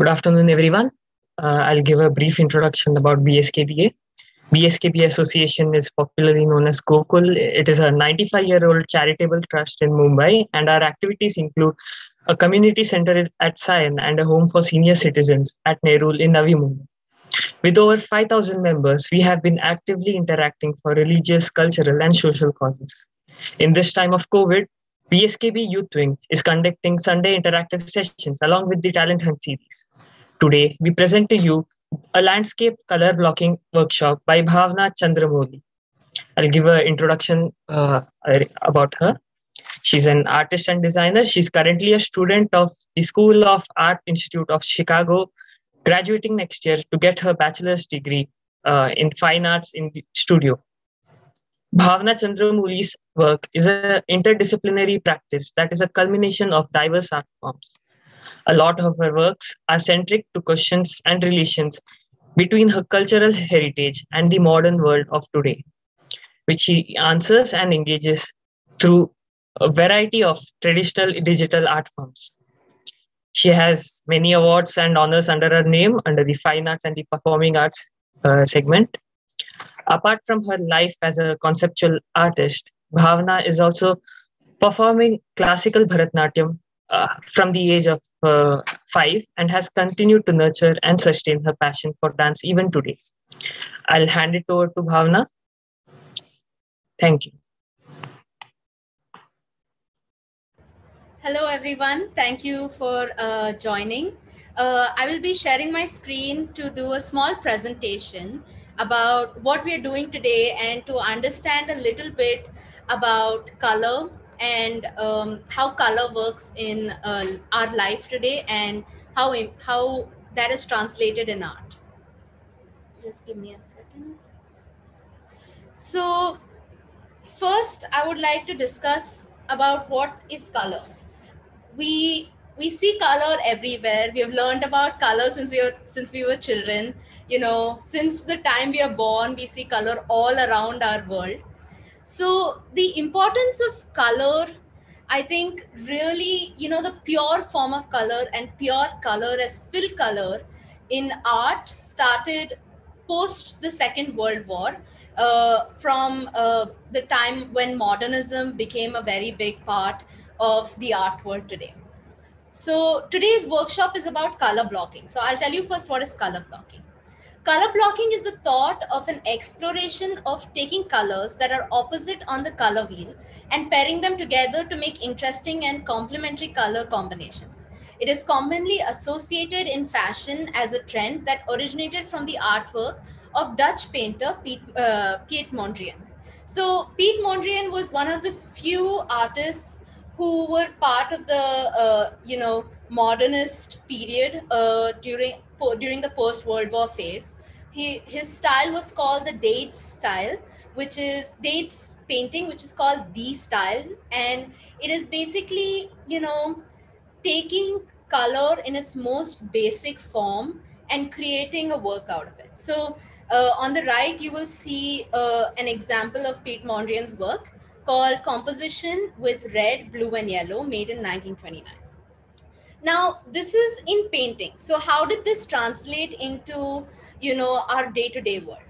Good afternoon, everyone. Uh, I'll give a brief introduction about BSKBA. BSKBA Association is popularly known as Gokul. It is a 95 year old charitable trust in Mumbai, and our activities include a community center at Sion and a home for senior citizens at Nerul in Navi Mumbai. With over 5,000 members, we have been actively interacting for religious, cultural, and social causes. In this time of COVID, BSKB Youth Wing is conducting Sunday interactive sessions along with the Talent Hunt series. Today, we present to you a landscape color blocking workshop by Bhavna Chandramouli. I'll give an introduction uh, about her. She's an artist and designer. She's currently a student of the School of Art Institute of Chicago, graduating next year to get her bachelor's degree uh, in fine arts in the studio. Bhavna Chandramouli's work is an interdisciplinary practice that is a culmination of diverse art forms. A lot of her works are centric to questions and relations between her cultural heritage and the modern world of today, which she answers and engages through a variety of traditional digital art forms. She has many awards and honors under her name under the fine arts and the performing arts uh, segment. Apart from her life as a conceptual artist, Bhavna is also performing classical Bharatnatyam uh, from the age of uh, five and has continued to nurture and sustain her passion for dance even today. I'll hand it over to Bhavna. Thank you. Hello, everyone. Thank you for uh, joining. Uh, I will be sharing my screen to do a small presentation about what we are doing today and to understand a little bit about color and um, how color works in uh, our life today and how, how that is translated in art. Just give me a second. So first, I would like to discuss about what is color. We we see color everywhere. We have learned about color since we were since we were children. You know, since the time we are born, we see color all around our world. So the importance of color, I think, really, you know, the pure form of color and pure color as fill color in art started post the Second World War. Uh, from uh, the time when modernism became a very big part of the art world today. So today's workshop is about color blocking. So I'll tell you first what is color blocking. Color blocking is the thought of an exploration of taking colors that are opposite on the color wheel and pairing them together to make interesting and complementary color combinations. It is commonly associated in fashion as a trend that originated from the artwork of Dutch painter Piet, uh, Piet Mondrian. So Piet Mondrian was one of the few artists who were part of the uh, you know modernist period uh, during during the post World War phase. He his style was called the De Stijl, which is Dates painting, which is called the style, and it is basically you know taking color in its most basic form and creating a work out of it. So uh, on the right, you will see uh, an example of Piet Mondrian's work called Composition with Red, Blue, and Yellow, made in 1929. Now, this is in painting. So, how did this translate into, you know, our day-to-day world?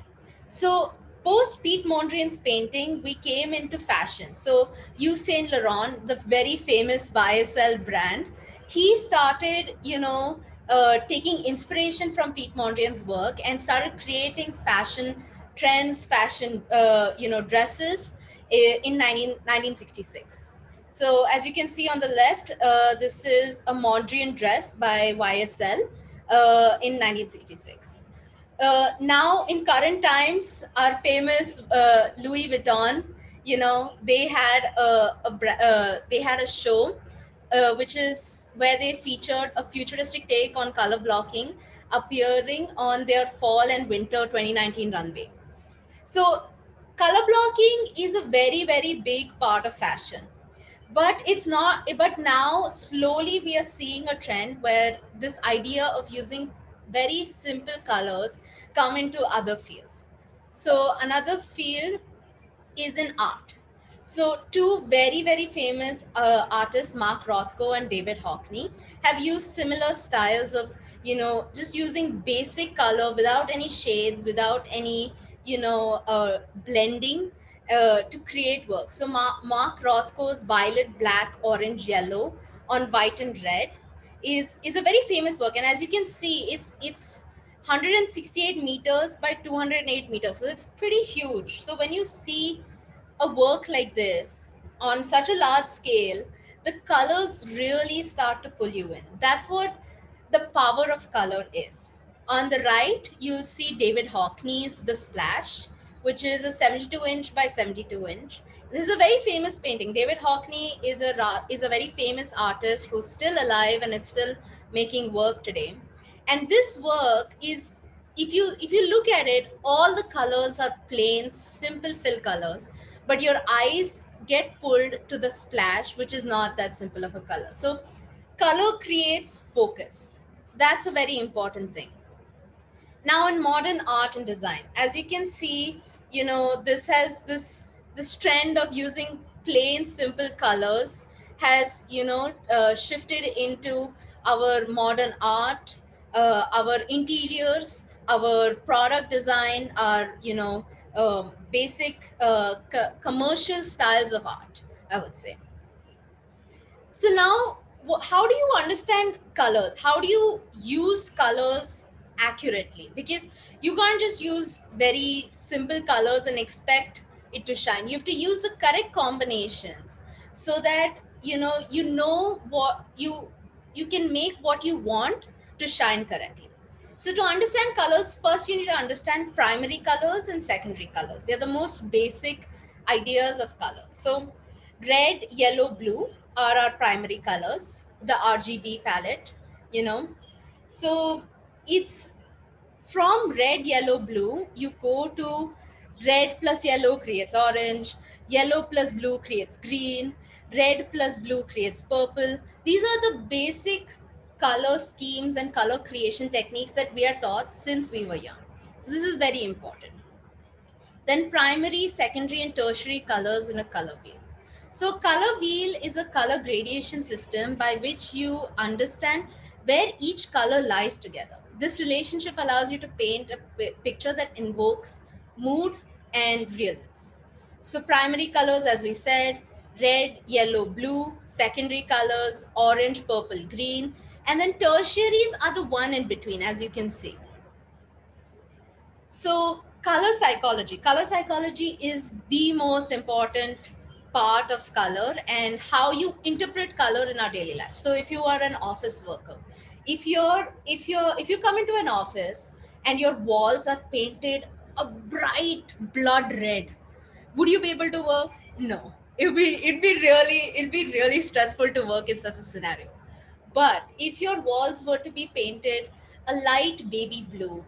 So, post Piet Mondrian's painting, we came into fashion. So, Yves Saint Laurent, the very famous YSL brand, he started, you know, uh, taking inspiration from Piet Mondrian's work and started creating fashion trends, fashion, uh, you know, dresses in 19, 1966. So as you can see on the left, uh, this is a Mondrian dress by YSL uh, in 1966. Uh, now in current times, our famous uh, Louis Vuitton, you know, they had a, a uh, they had a show, uh, which is where they featured a futuristic take on color blocking appearing on their fall and winter 2019 runway. So color blocking is a very very big part of fashion but it's not but now slowly we are seeing a trend where this idea of using very simple colors come into other fields. So another field is in art. So two very very famous uh, artists mark rothko and david hockney have used similar styles of you know just using basic color without any shades without any you know uh, blending uh, to create work. So Ma- mark rothko's violet black orange yellow on white and red is is a very famous work. And as you can see it's it's 168 meters by 208 meters. So it's pretty huge. So when you see a work like this on such a large scale the colors really start to pull you in. That's what the power of color is. On the right you'll see david hockney's the splash which is a 72 inch by 72 inch. This is a very famous painting. David hockney is a is a very famous artist who's still alive and is still making work today. And this work is if you if you look at it all the colors are plain simple fill colors but your eyes get pulled to the splash which is not that simple of a color. So color creates focus. So that's a very important thing. Now in modern art and design as you can see you know this has this this trend of using plain simple colors has you know uh, shifted into our modern art uh, our interiors our product design our you know um, basic uh, co- commercial styles of art i would say. So now how do you understand colors? How do you use colors accurately? Because you can't just use very simple colors and expect it to shine. You have to use the correct combinations so that you know you know what you you can make what you want to shine correctly. So to understand colors first you need to understand primary colors and secondary colors. They're the most basic ideas of color. So red yellow blue are our primary colors the rgb palette you know. So it's from red yellow blue you go to red plus yellow creates orange yellow plus blue creates green red plus blue creates purple. These are the basic color schemes and color creation techniques that we are taught since we were young. So this is very important. Then primary secondary and tertiary colors in a color wheel. So color wheel is a color gradation system by which you understand where each color lies together this relationship allows you to paint a picture that invokes mood and realness. So, primary colors, as we said, red, yellow, blue, secondary colors, orange, purple, green, and then tertiaries are the one in between, as you can see. So, color psychology. Color psychology is the most important part of color and how you interpret color in our daily life. So, if you are an office worker, if you're if you're if you come into an office and your walls are painted a bright blood red would you be able to work? No. It'd be it'd be really it'd be really stressful to work in such a scenario. But if your walls were to be painted a light baby blue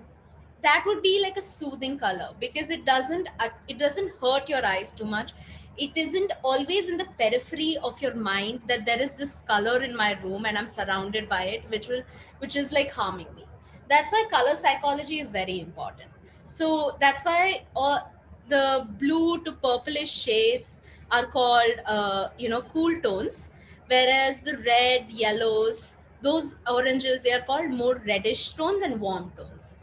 that would be like a soothing color because it doesn't it doesn't hurt your eyes too much it isn't always in the periphery of your mind that there is this color in my room and i'm surrounded by it which will which is like harming me. That's why color psychology is very important. So that's why all the blue to purplish shades are called uh, you know cool tones whereas the red yellows those oranges they are called more reddish tones and warm tones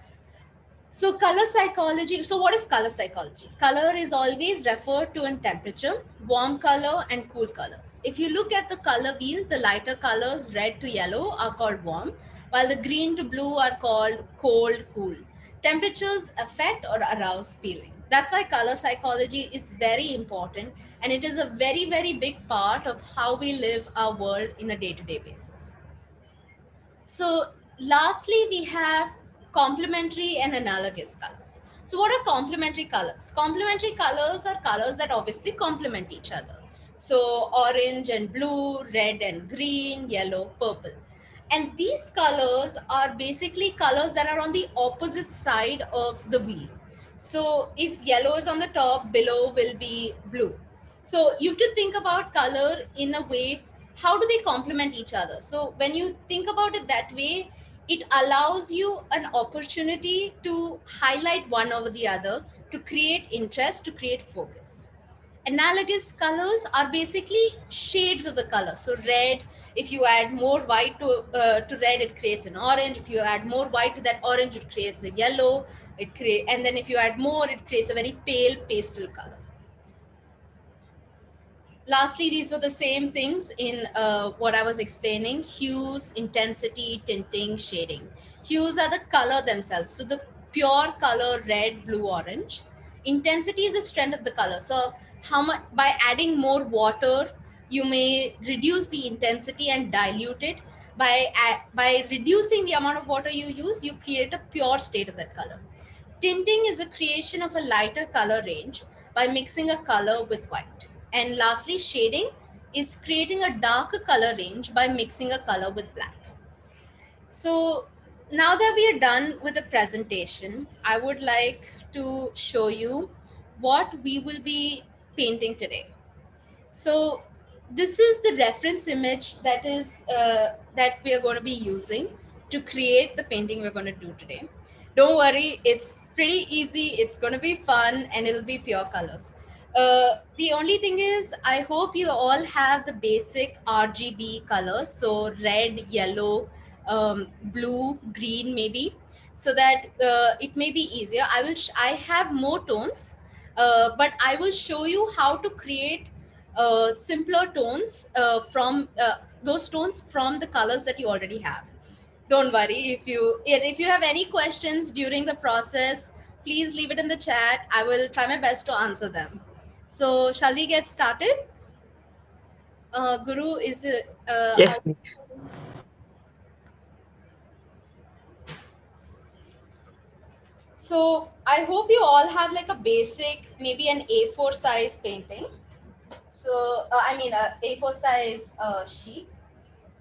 so color psychology, so what is color psychology? Color is always referred to in temperature, warm color and cool colors. If you look at the color wheel, the lighter colors red to yellow are called warm, while the green to blue are called cold, cool. Temperatures affect or arouse feeling. That's why color psychology is very important and it is a very, very big part of how we live our world in a day-to-day basis. So lastly, we have complementary and analogous colors. So what are complementary colors? Complementary colors are colors that obviously complement each other. So orange and blue, red and green, yellow, purple. And these colors are basically colors that are on the opposite side of the wheel. So if yellow is on the top, below will be blue. So you have to think about color in a way, how do they complement each other? So when you think about it that way, it allows you an opportunity to highlight one over the other to create interest to create focus analogous colors are basically shades of the color so red if you add more white to, uh, to red, it creates an orange. If you add more white to that orange, it creates a yellow. It create, and then if you add more, it creates a very pale pastel color. Lastly, these were the same things in uh, what I was explaining, hues, intensity, tinting, shading. Hues are the color themselves. So the pure color, red, blue, orange. Intensity is the strength of the color. So how much, by adding more water, you may reduce the intensity and dilute it. By, by reducing the amount of water you use, you create a pure state of that color. Tinting is the creation of a lighter color range by mixing a color with white. And lastly, shading is creating a darker color range by mixing a color with black. So now that we are done with the presentation, I would like to show you what we will be painting today. So this is the reference image that is uh, that we are going to be using to create the painting we're going to do today. Don't worry, it's pretty easy. It's going to be fun and it'll be pure colors. Uh, the only thing is, I hope you all have the basic RGB colors. So red, yellow, um, blue, green, maybe, so that uh, it may be easier. I will, I have more tones, uh, but I will show you how to create uh, simpler tones uh, from uh, those tones from the colors that you already have. Don't worry if you if you have any questions during the process, please leave it in the chat. I will try my best to answer them. So shall we get started? Uh, Guru, is? Uh, yes, please. So I hope you all have like a basic, maybe an A4 size painting. So uh, I mean a A4 size uh, sheet.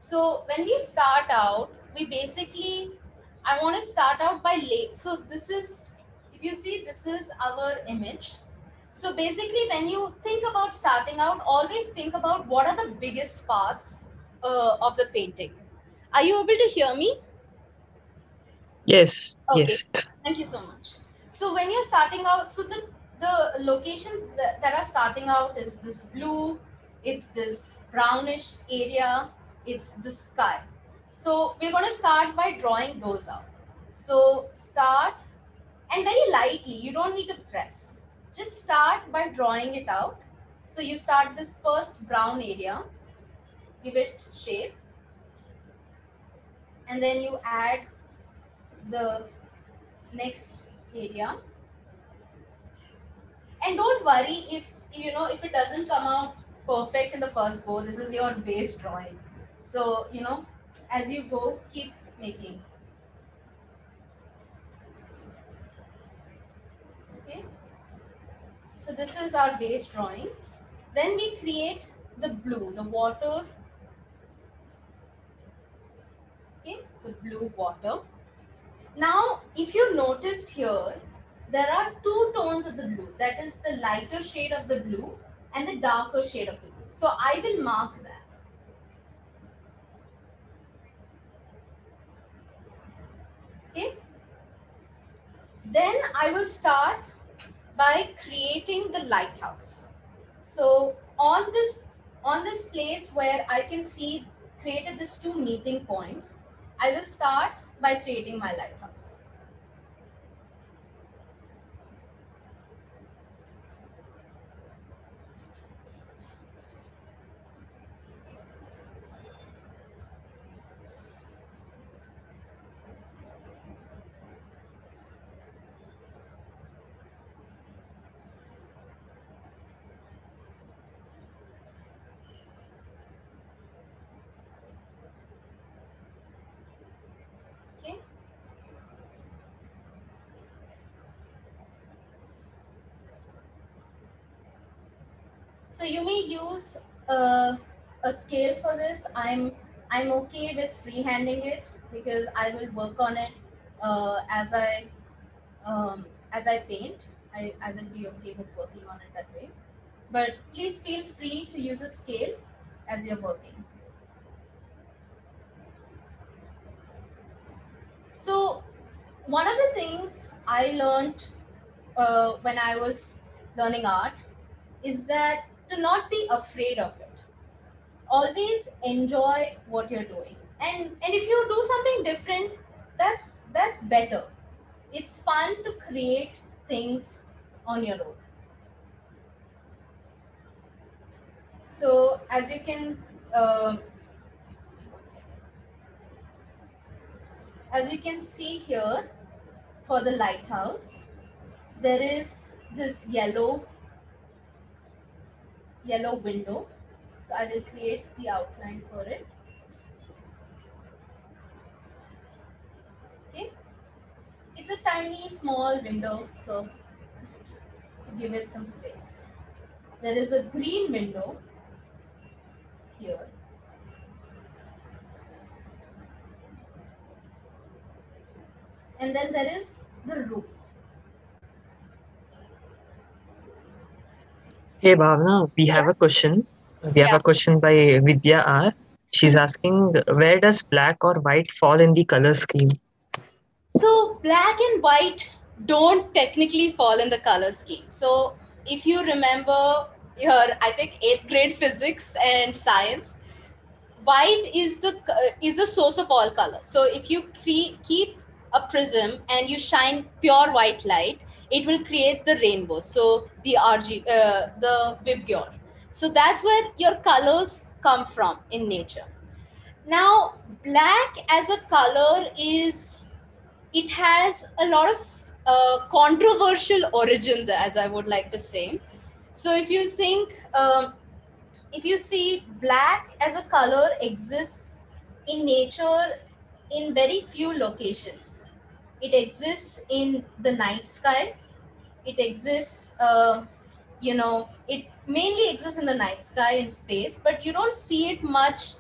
So when we start out, we basically, I want to start out by lay. So this is, if you see, this is our image so basically, when you think about starting out, always think about what are the biggest parts uh, of the painting. Are you able to hear me? Yes. Okay. Yes. Thank you so much. So when you're starting out, so the the locations that, that are starting out is this blue, it's this brownish area, it's the sky. So we're going to start by drawing those out. So start and very lightly, you don't need to press just start by drawing it out. So you start this first brown area, give it shape, and then you add the next area. And don't worry if you know if it doesn't come out perfect in the first go. This is your base drawing. So you know, as you go, keep making. So this is our base drawing. Then we create the blue, the water. Okay, the blue water. Now, if you notice here, there are two tones of the blue. That is the lighter shade of the blue and the darker shade of the blue. So I will mark that. Okay. Then I will start by creating the lighthouse. So on this on this place where I can see created these two meeting points, I will start by creating my lighthouse. So you may use uh, a scale for this. I'm I'm okay with freehanding it because I will work on it uh, as I um, as I paint. I, I will be okay with working on it that way. But please feel free to use a scale as you're working. So one of the things I learned uh, when I was learning art is that to not be afraid of it. always enjoy what you're doing. And and if you do something different that's that's better. It's fun to create things on your own. So as you can uh, as you can see here for the lighthouse there is this yellow yellow window so I will create the outline for it. Okay, it's a tiny small window, so just give it some space. There is a green window here. And then there is the roof. Hey Bhavna, we have a question. We have Yeah. a question by Vidya R. She's asking, where does black or white fall in the color scheme? So black and white don't technically fall in the color scheme. So if you remember your, I think eighth grade physics and science, white is the is a source of all color. So if you cre- keep a prism and you shine pure white light, it will create the rainbow. So the RG, uh, the Vibgyor. So that's where your colors come from in nature. Now, black as a color is it has a lot of uh, controversial origins, as I would like to say. So, if you think, um, if you see black as a color exists in nature in very few locations, it exists in the night sky, it exists, uh, you know, it mainly exists in the night sky in space, but you don't see it much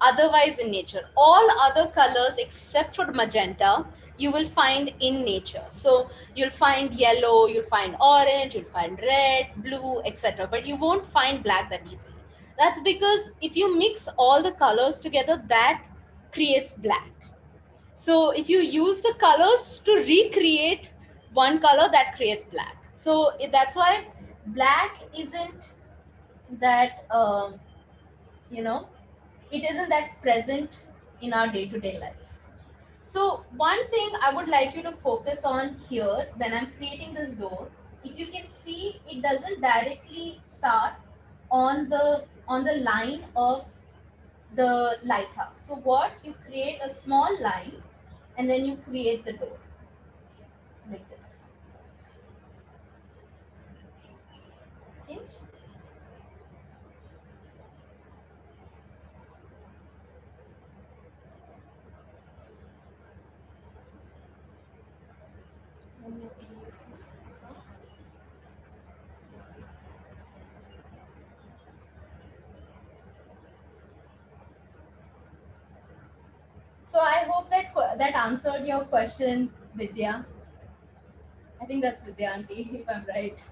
otherwise in nature. All other colors except for magenta you will find in nature. So you'll find yellow, you'll find orange, you'll find red, blue, etc. But you won't find black that easily. That's because if you mix all the colors together, that creates black. So if you use the colors to recreate one color, that creates black. So that's why black isn't that, um, you know, it isn't that present in our day-to-day lives. So one thing I would like you to focus on here when I'm creating this door, if you can see, it doesn't directly start on the on the line of the lighthouse. So what you create a small line and then you create the door like this. Okay. Let me erase this. So I hope that that answered your question, Vidya. I think that's Vidya auntie, if I'm right.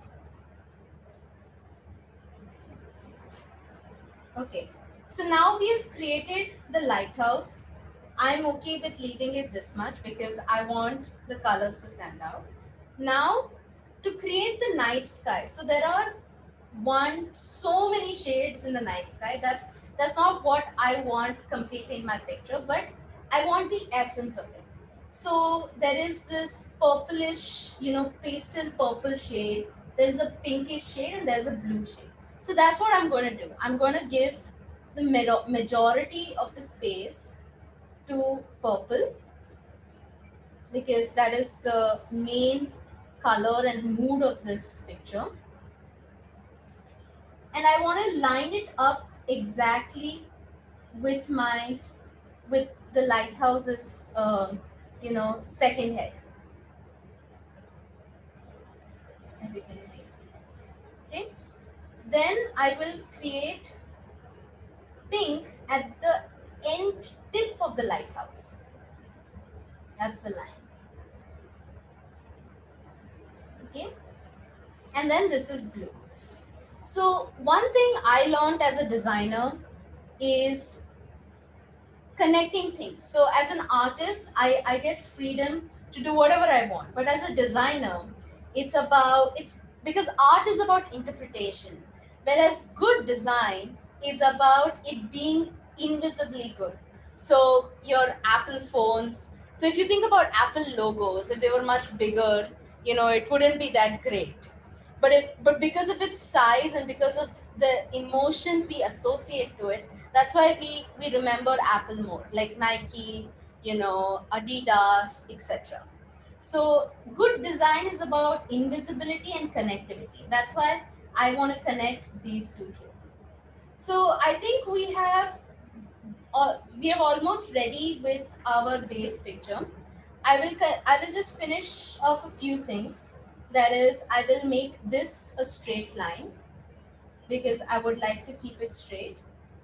Okay, so now we've created the lighthouse. I'm okay with leaving it this much because I want the colors to stand out. Now, to create the night sky, so there are one so many shades in the night sky. That's that's not what I want completely in my picture, but I want the essence of it. So there is this purplish, you know, pastel purple shade. There's a pinkish shade and there's a blue shade. So that's what I'm going to do. I'm going to give the majority of the space to purple because that is the main color and mood of this picture. And I want to line it up exactly with my with the lighthouse's uh, you know second head. As you can see. Okay? Then i will create pink at the end tip of the lighthouse. That's the line. Okay? And then this is blue. So one thing i learned as a designer is connecting things. So as an artist, I, I get freedom to do whatever I want. But as a designer, it's about it's because art is about interpretation. Whereas good design is about it being invisibly good. So your Apple phones. So if you think about Apple logos, if they were much bigger, you know, it wouldn't be that great. But if, but because of its size and because of the emotions we associate to it, that's why we we remember Apple more, like Nike, you know, Adidas, etc. So good design is about invisibility and connectivity. That's why I want to connect these two here. So I think we have uh, we are almost ready with our base picture. I will I will just finish off a few things. That is, I will make this a straight line because I would like to keep it straight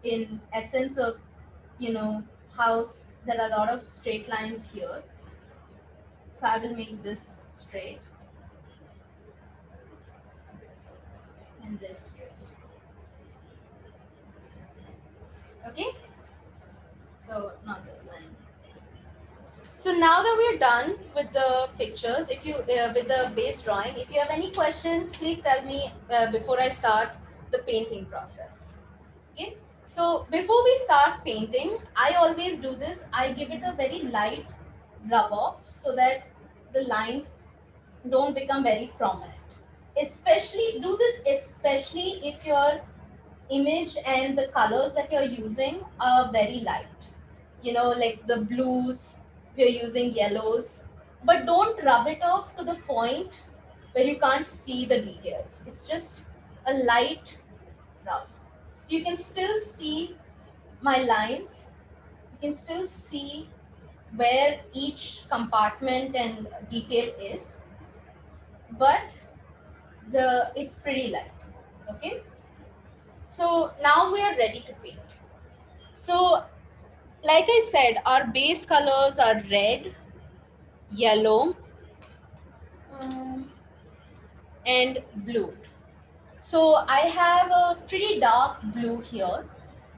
in essence of, you know, how there are a lot of straight lines here. So I will make this straight and this straight. Okay? So not this line. So now that we're done with the pictures, if you uh, with the base drawing, if you have any questions, please tell me uh, before I start the painting process. Okay. So before we start painting, I always do this. I give it a very light rub off so that the lines don't become very prominent. Especially do this especially if your image and the colors that you're using are very light. You know, like the blues, if you're using yellows, but don't rub it off to the point where you can't see the details. It's just a light rub. So you can still see my lines. You can still see where each compartment and detail is, but the it's pretty light, okay? So now we are ready to paint. So like I said, our base colors are red, yellow, um, and blue. So I have a pretty dark blue here,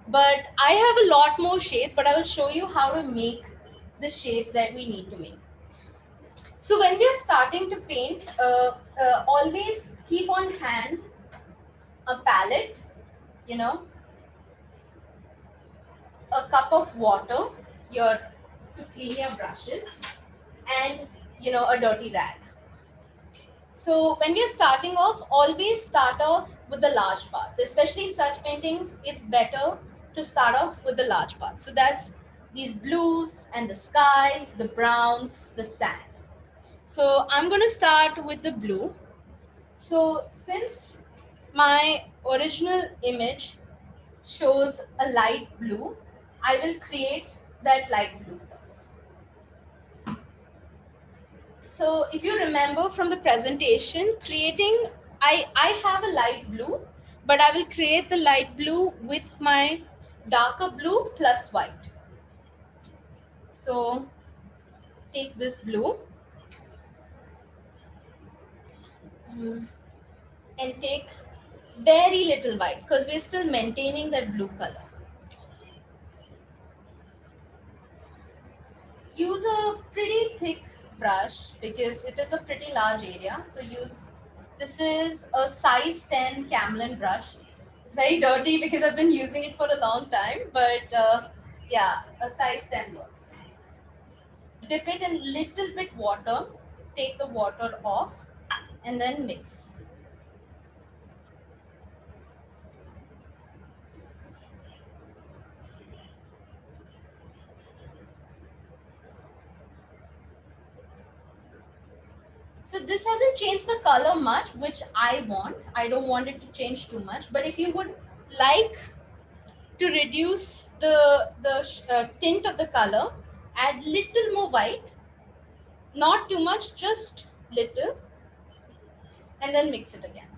but I have a lot more shades, but I will show you how to make the shades that we need to make. So when we are starting to paint, uh, uh, always keep on hand a palette, you know, a cup of water, your to clean your brushes, and you know a dirty rag. So when we are starting off, always start off with the large parts. Especially in such paintings, it's better to start off with the large parts. So that's these blues and the sky, the browns, the sand. So I'm going to start with the blue. So since my original image shows a light blue, I will create that light blue first. So if you remember from the presentation, creating, I, I have a light blue, but I will create the light blue with my darker blue plus white. So take this blue mm, and take very little white because we're still maintaining that blue color. Use a pretty thick brush because it is a pretty large area. So use, this is a size 10 Camlin brush. It's very dirty because I've been using it for a long time, but uh, yeah, a size 10 works dip it in little bit water, take the water off and then mix. So this hasn't changed the color much, which I want. I don't want it to change too much. But if you would like to reduce the, the uh, tint of the color, add little more white not too much just little and then mix it again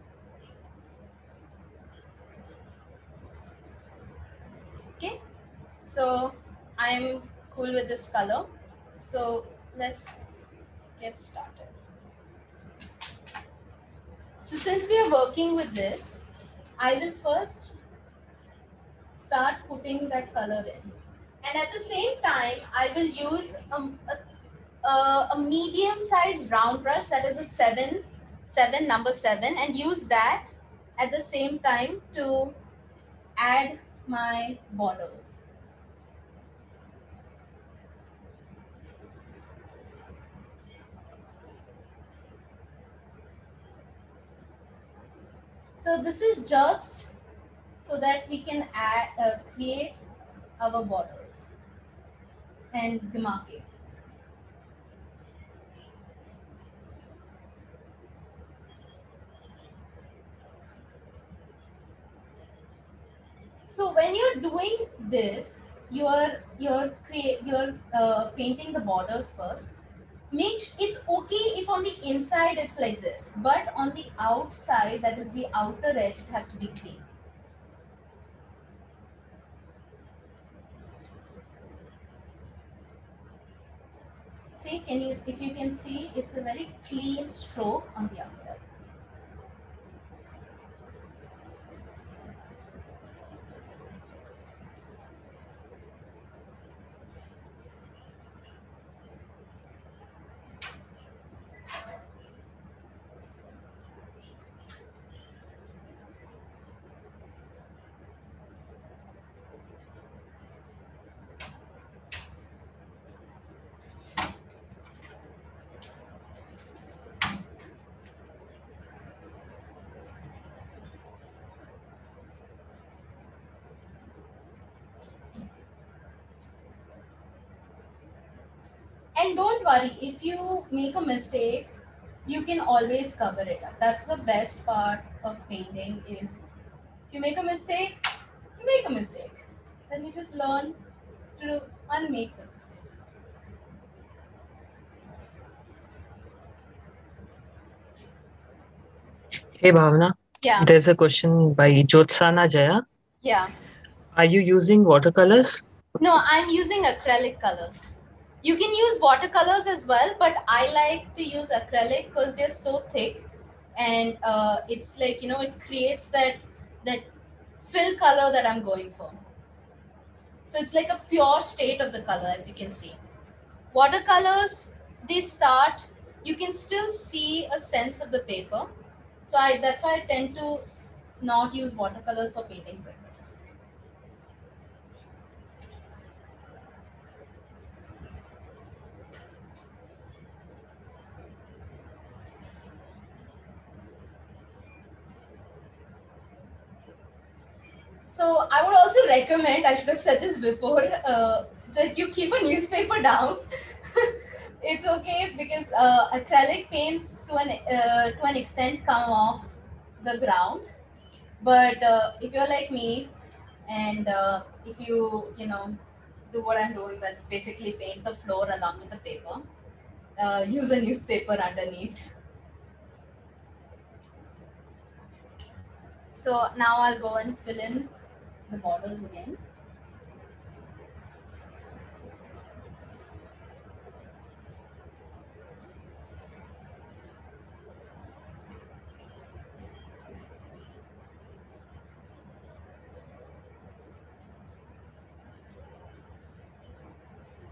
okay so i'm cool with this color so let's get started so since we are working with this i will first start putting that color in and at the same time, I will use a, a, a medium sized round brush that is a seven, seven, number seven, and use that at the same time to add my borders. So this is just so that we can add, uh, create our borders and demarcate. So when you're doing this, you're you're create you're uh, painting the borders first. Make it's okay if on the inside it's like this, but on the outside, that is the outer edge, it has to be clean. See, can you if you can see, it's a very clean stroke on the outside. And don't worry, if you make a mistake, you can always cover it up. That's the best part of painting is if you make a mistake, you make a mistake. Then you just learn to unmake the mistake. Hey Bhavna, Yeah, there's a question by Jyotsana Jaya. yeah. Are you using watercolors? No, I'm using acrylic colors. You can use watercolors as well, but I like to use acrylic because they're so thick, and uh, it's like you know it creates that that fill color that I'm going for. So it's like a pure state of the color, as you can see. Watercolors, they start. You can still see a sense of the paper. So I that's why I tend to not use watercolors for paintings like this. So I would also recommend, I should have said this before, uh, that you keep a newspaper down. it's okay because uh, acrylic paints to an uh, to an extent come off the ground. But uh, if you're like me, and uh, if you you know do what I'm doing, that's basically paint the floor along with the paper. Uh, use a newspaper underneath. So now I'll go and fill in the borders again.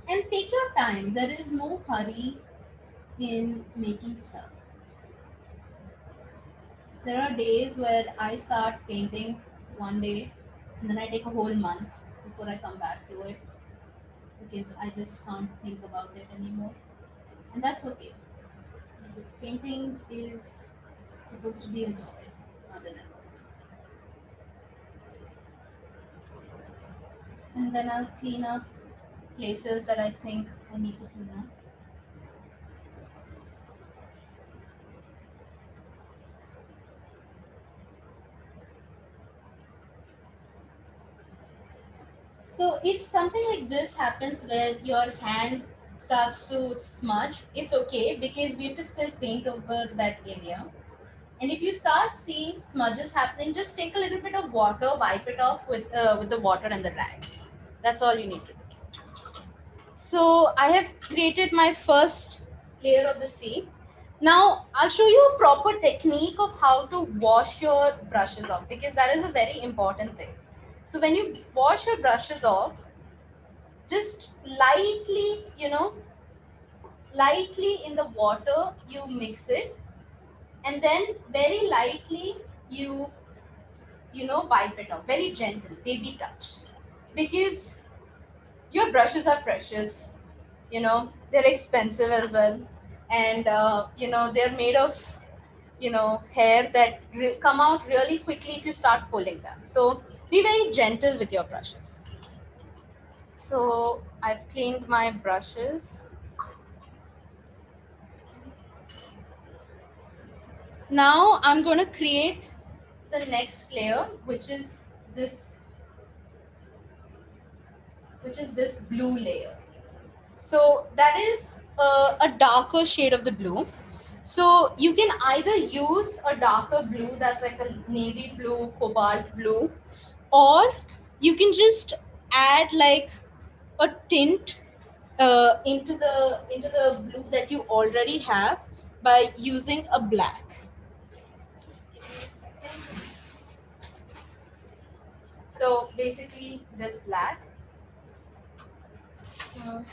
And take your time. There is no hurry in making stuff. There are days where I start painting one day and then I take a whole month before I come back to it because I just can't think about it anymore. And that's okay. Painting is supposed to be a joy, not an effort. And then I'll clean up places that I think I need to clean up. So if something like this happens where your hand starts to smudge, it's okay because we have to still paint over that area. And if you start seeing smudges happening, just take a little bit of water, wipe it off with uh, with the water and the rag. That's all you need to do. So I have created my first layer of the sea. Now I'll show you a proper technique of how to wash your brushes off because that is a very important thing. So when you wash your brushes off, just lightly, you know, lightly in the water, you mix it, and then very lightly you you know, wipe it off. Very gentle, baby touch. Because your brushes are precious, you know, they're expensive as well. And, uh, you know, they're made of, you know, hair that come out really quickly if you start pulling them. So be very gentle with your brushes. So I've cleaned my brushes. Now I'm going to create the next layer, which is this, which is this blue layer. So that is a, a darker shade of the blue. So you can either use a darker blue that's like a navy blue, cobalt blue, or you can just add like a tint uh, into the into the blue that you already have by using a black. So basically this black. So,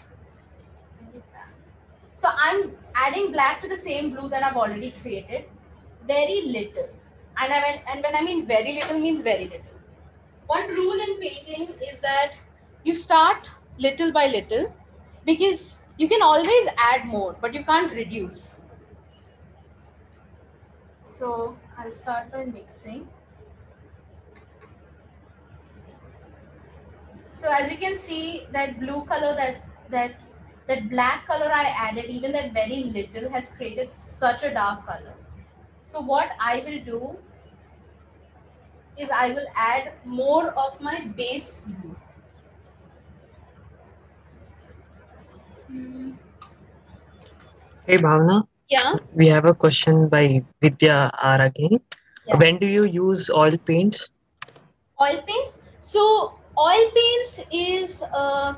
so I'm adding black to the same blue that I've already created. Very little. And I mean, and when I mean very little means very little. One rule in painting is that you start little by little because you can always add more, but you can't reduce. So I'll start by mixing. So as you can see, that blue color, that that that black color I added, even that very little, has created such a dark color. So what I will do is I will add more of my base blue. Hmm. Hey Bhavna, Yeah. we have a question by Vidya R again. Yeah. When do you use oil paints? oil paints so oil paints is uh,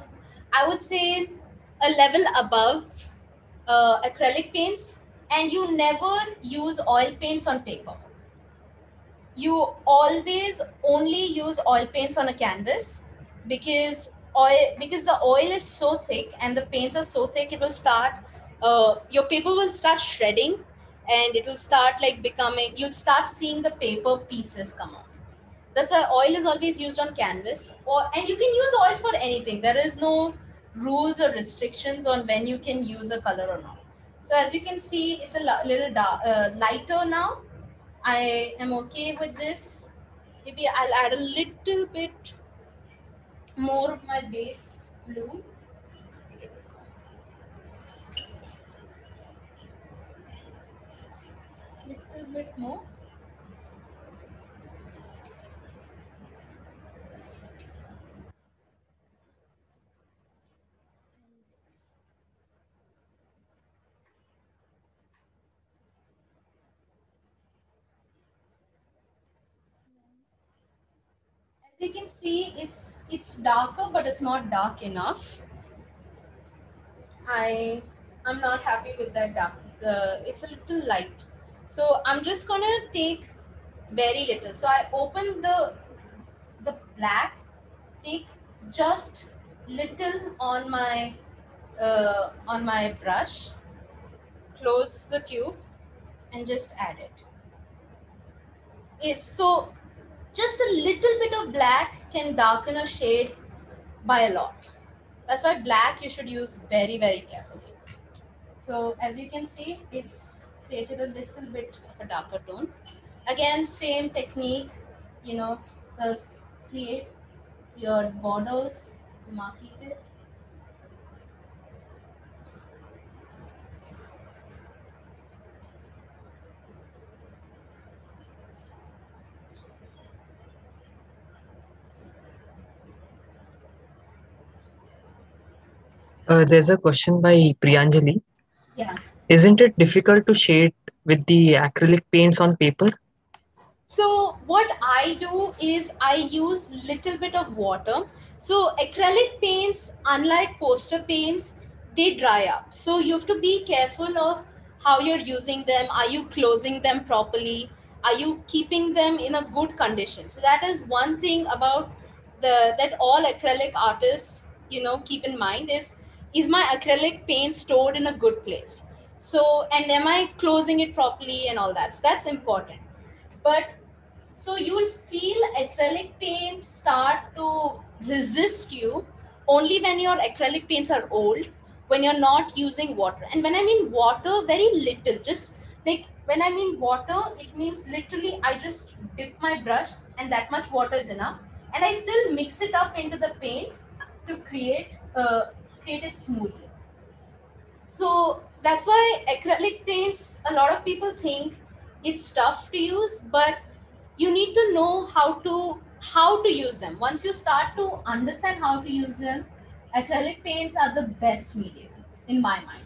i would say a level above uh, acrylic paints and you never use oil paints on paper you always only use oil paints on a canvas because oil because the oil is so thick and the paints are so thick it will start uh, your paper will start shredding and it will start like becoming you'll start seeing the paper pieces come off. That's why oil is always used on canvas or and you can use oil for anything. There is no rules or restrictions on when you can use a color or not. So as you can see it's a little dark, uh, lighter now i am okay with this. Maybe i'll add a little bit more of my base blue. Little bit more as you can see it's it's darker but it's not dark enough. I i'm not happy with that dark uh, it's a little light. So i'm just gonna take very little. So i open the the black take just little on my uh, on my brush close the tube and just add it. It's so just a little bit of black can darken a shade by a lot. That's why black you should use very, very carefully. So as you can see, it's created a little bit of a darker tone. Again, same technique, you know, uh, create your borders, marquee it. Uh, there's a question by Priyanjali. Yeah. Isn't it difficult to shade with the acrylic paints on paper? So what I do is I use little bit of water. So acrylic paints, unlike poster paints, they dry up. So you have to be careful of how you're using them. Are you closing them properly? Are you keeping them in a good condition? So that is one thing about the that all acrylic artists, you know, keep in mind is is my acrylic paint stored in a good place? So and am I closing it properly and all that? So that's important but So you'll feel acrylic paint start to resist you only when your acrylic paints are old, when you're not using water. And when I mean water, very little, just like when I mean water, it means literally I just dip my brush and that much water is enough. And I still mix it up into the paint to create uh, create it smoothly. So that's why acrylic paints, a lot of people think it's tough to use, but you need to know how to how to use them. Once you start to understand how to use them, acrylic paints are the best medium in my mind.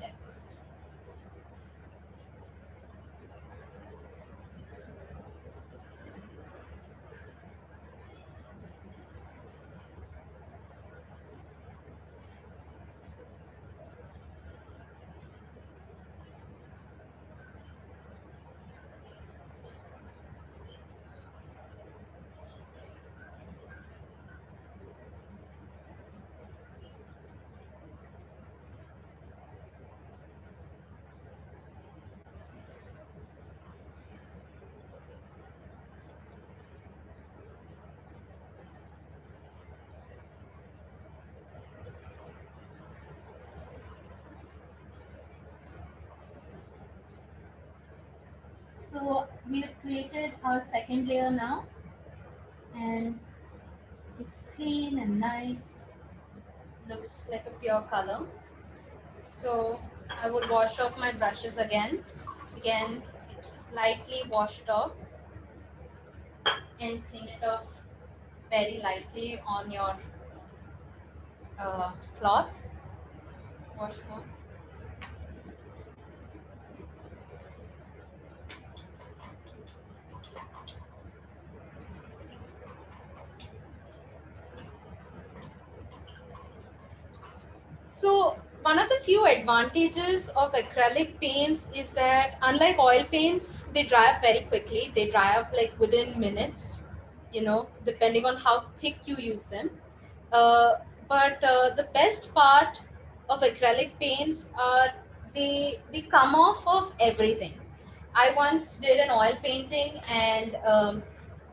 So we've created our second layer now and it's clean and nice. Looks like a pure color. So I would wash off my brushes again. Again, lightly wash it off and clean it off very lightly on your uh, cloth. Wash off. So one of the few advantages of acrylic paints is that unlike oil paints, they dry up very quickly. They dry up like within minutes, you know, depending on how thick you use them. Uh, but uh, the best part of acrylic paints are they they come off of everything. I once did an oil painting and um,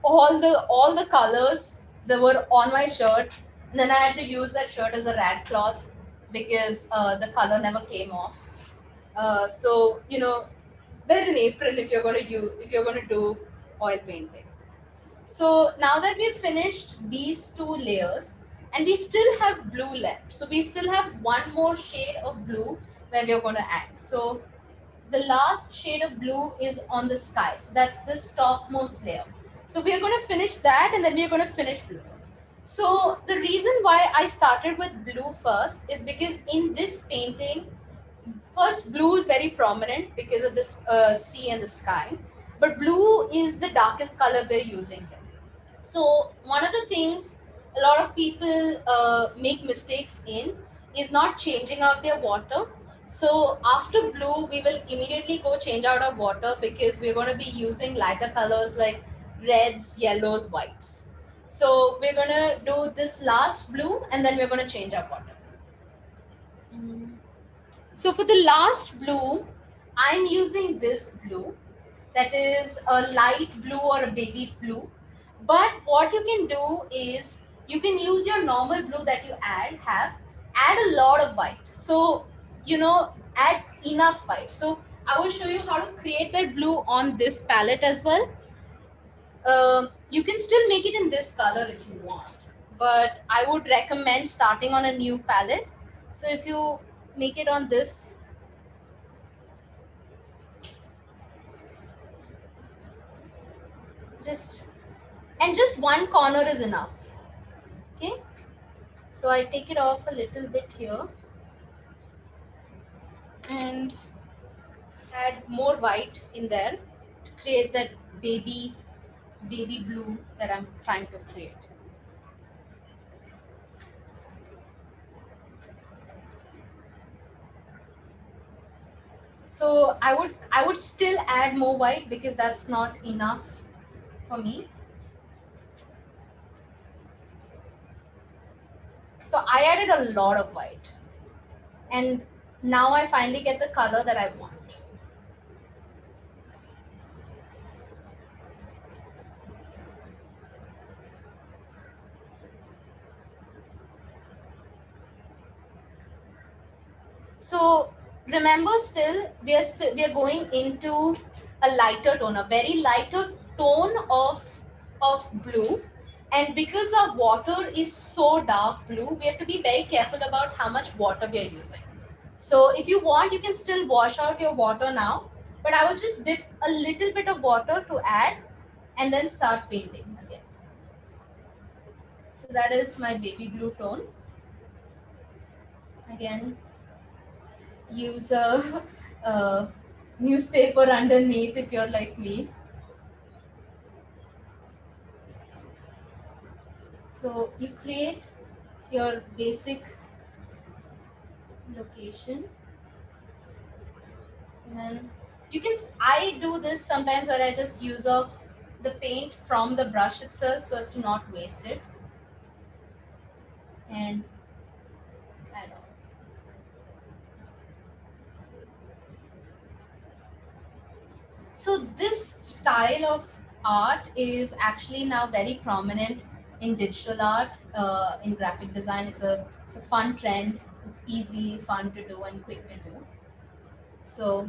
all the all the colors that were on my shirt, and then I had to use that shirt as a rag cloth because uh, the color never came off. Uh, so you know, wear in April if you're going to use if you're going to do oil painting. So now that we've finished these two layers, and we still have blue left, so we still have one more shade of blue where we're going to add. So the last shade of blue is on the sky. So that's the topmost layer. So we are going to finish that and then we are going to finish blue. So the reason why I started with blue first is because in this painting, first blue is very prominent because of this uh, sea and the sky, but blue is the darkest color we're using here. So one of the things a lot of people uh, make mistakes in is not changing out their water. So after blue, we will immediately go change out our water because we're going to be using lighter colors like reds, yellows, whites. So we're gonna do this last blue and then we're gonna change our water. So for the last blue, I'm using this blue that is a light blue or a baby blue. But what you can do is you can use your normal blue that you add, have, add a lot of white. So, you know, add enough white. So I will show you how to create that blue on this palette as well. Um, you can still make it in this color if you want, but I would recommend starting on a new palette. So if you make it on this, just, and just one corner is enough. Okay. So I take it off a little bit here and add more white in there to create that baby baby blue that I'm trying to create. So I would I would still add more white because that's not enough for me. So I added a lot of white and now I finally get the color that I want. So remember still, we are still we are going into a lighter tone, a very lighter tone of, of blue. And because our water is so dark blue, we have to be very careful about how much water we are using. So if you want, you can still wash out your water now, but I will just dip a little bit of water to add and then start painting again. So that is my baby blue tone. Again, use a, newspaper underneath if you're like me. So you create your basic location and you can i do this sometimes where i just use of the paint from the brush itself so as to not waste it and add on so this style of art is actually now very prominent in digital art uh, in graphic design. It's a, it's a fun trend. It's easy fun to do and quick to do. So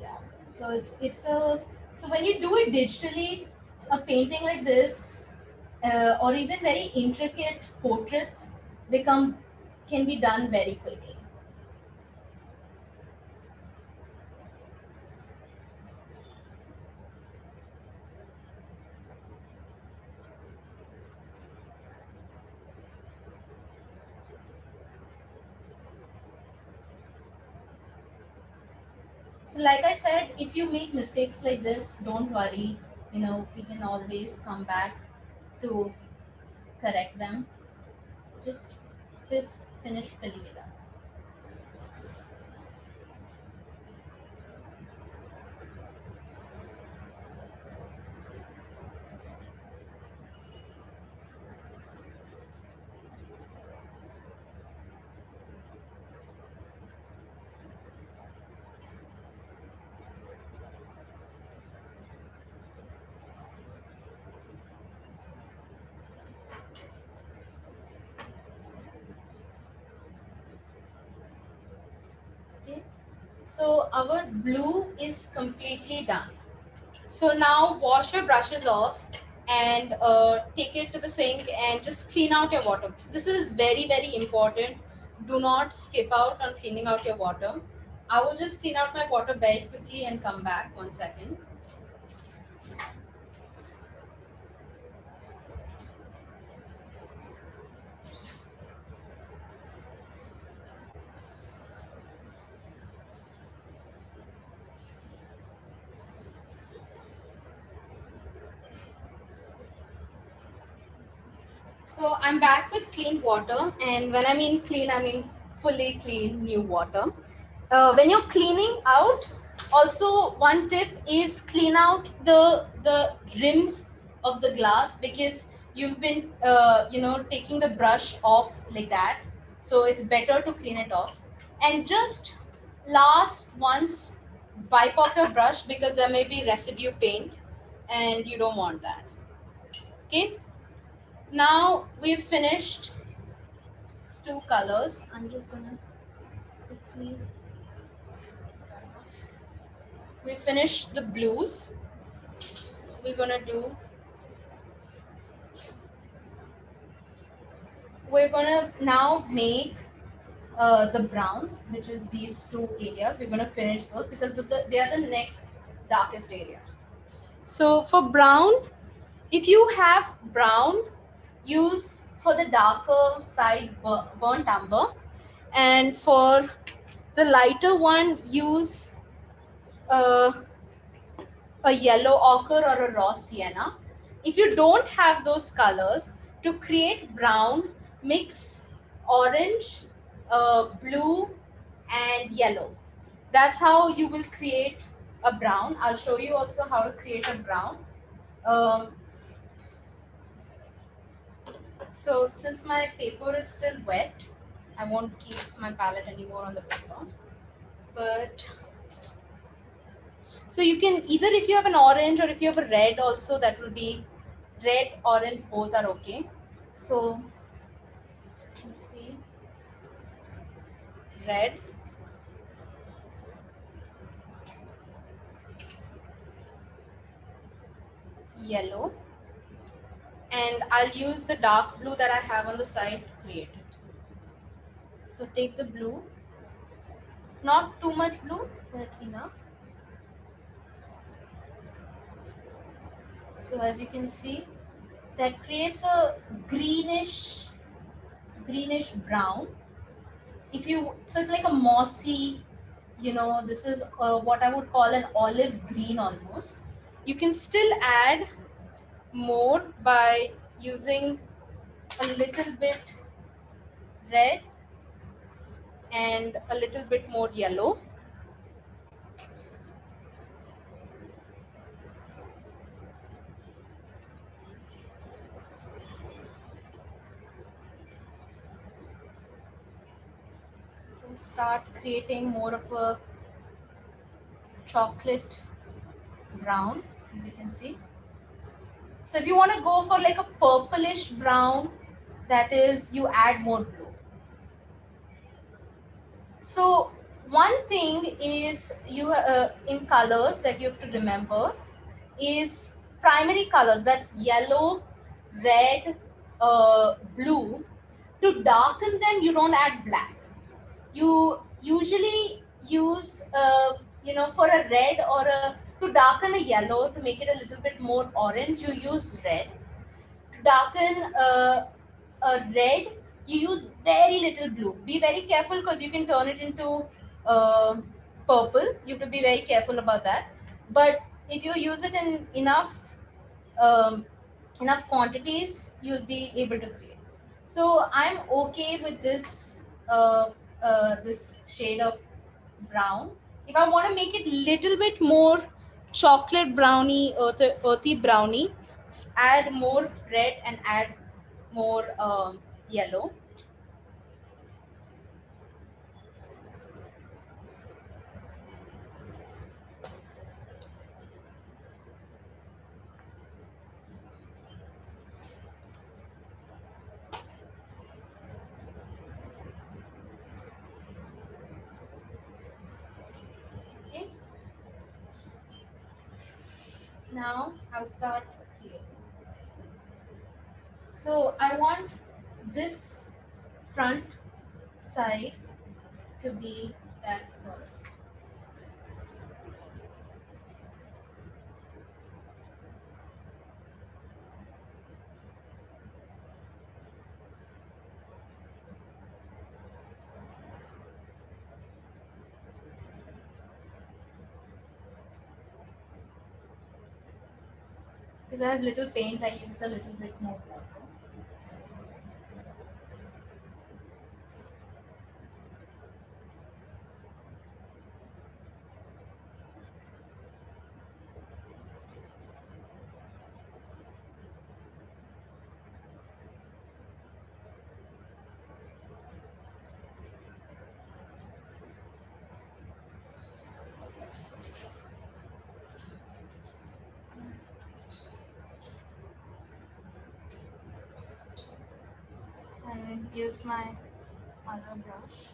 yeah. So it's it's a so when you do it digitally a painting like this uh, or even very intricate portraits become can be done very quickly Like I said, if you make mistakes like this, don't worry. You know, we can always come back to correct them. Just, just finish filling it up. So our blue is completely done. So now wash your brushes off and uh, take it to the sink and just clean out your water. This is very, very important. Do not skip out on cleaning out your water. I will just clean out my water very quickly and come back one second. So I'm back with clean water. And when I mean clean, I mean fully clean new water. Uh, when you're cleaning out, also one tip is clean out the, the rims of the glass because you've been, uh, you know, taking the brush off like that. So it's better to clean it off. And just last once, wipe off your brush because there may be residue paint and you don't want that. Okay now we've finished two colors. I'm just gonna quickly. We finished the blues. We're gonna do. We're gonna now make uh, the browns, which is these two areas. We're gonna finish those because the, the, they are the next darkest area. So for brown, if you have brown use for the darker side burnt umber and for the lighter one use uh, a yellow ochre or a raw sienna. If you don't have those colors, to create brown, mix orange, uh, blue, and yellow. That's how you will create a brown. I'll show you also how to create a brown. Um, so since my paper is still wet, I won't keep my palette anymore on the paper. But so you can either if you have an orange or if you have a red also that will be red, orange, both are okay. So let's see. red. Yellow. And I'll use the dark blue that I have on the side to create it. So take the blue, not too much blue, but enough. So as you can see, that creates a greenish, greenish brown. If you, so it's like a mossy, you know, this is uh, what I would call an olive green almost. You can still add more by using a little bit red and a little bit more yellow. start creating more of a chocolate brown as you can see so if you want to go for like a purplish brown that is you add more blue. So one thing is you uh, in colors that you have to remember is primary colors that's yellow red uh, blue. To darken them you don't add black. You usually use, uh, you know, for a red or a, to darken a yellow, to make it a little bit more orange, you use red. To darken uh, a red, you use very little blue. Be very careful because you can turn it into uh, purple. You have to be very careful about that. But if you use it in enough um, enough quantities, you'll be able to create. So I'm okay with this uh, uh, this shade of brown. If I want to make it little bit more chocolate brownie, earthy, earthy brownie, add more red and add more um, yellow. Now I'll start here. So I want this front side to be that first. Because I have little paint, I use a little bit more water. My other brush.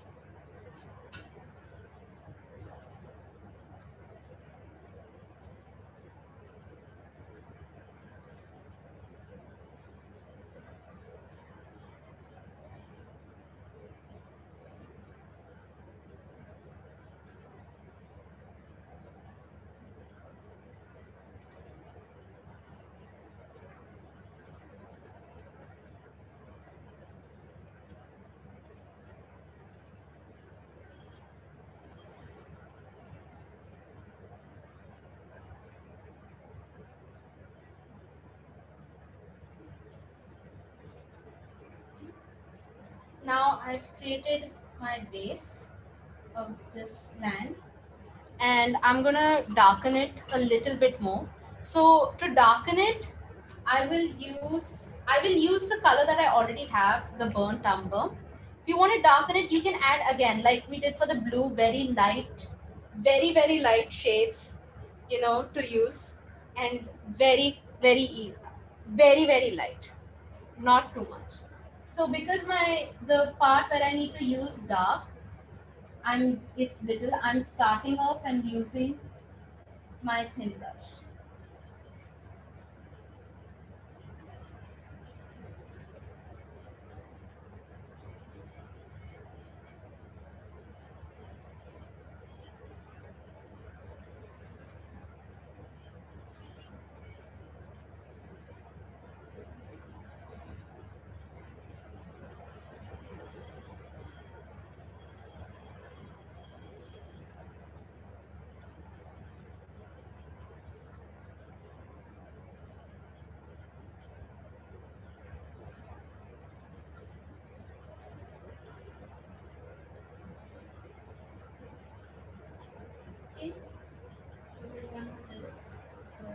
now I've created my base of this land and I'm gonna darken it a little bit more. So to darken it, I will use I will use the color that I already have, the burnt umber. If you want to darken it, you can add again, like we did for the blue, very light, very, very light shades, you know, to use and very, very, very, very light, not too much. So because my the part where I need to use dark, I'm it's little. I'm starting off and using my thin brush. Okay. So we're done with this. So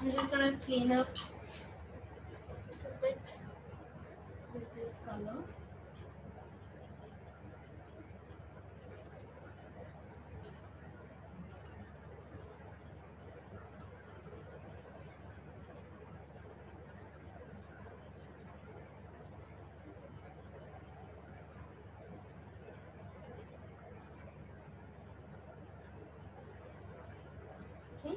I'm just gonna clean up a little bit with this color. Okay.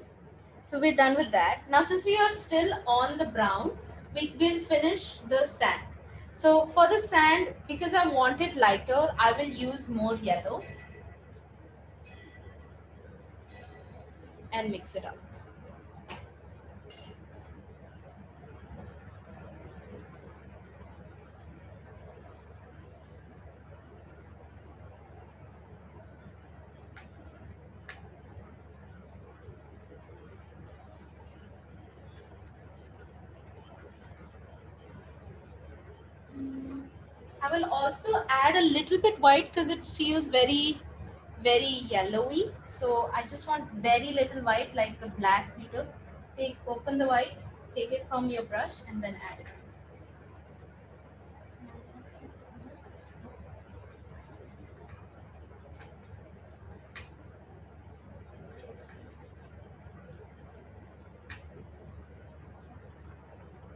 So we're done with that. Now, since we are still on the brown, we will finish the sand. So for the sand, because I want it lighter, I will use more yellow and mix it up. Mm, I will also add a little bit white because it feels very, very yellowy. So I just want very little white, like the black beetle. Take open the white, take it from your brush, and then add it.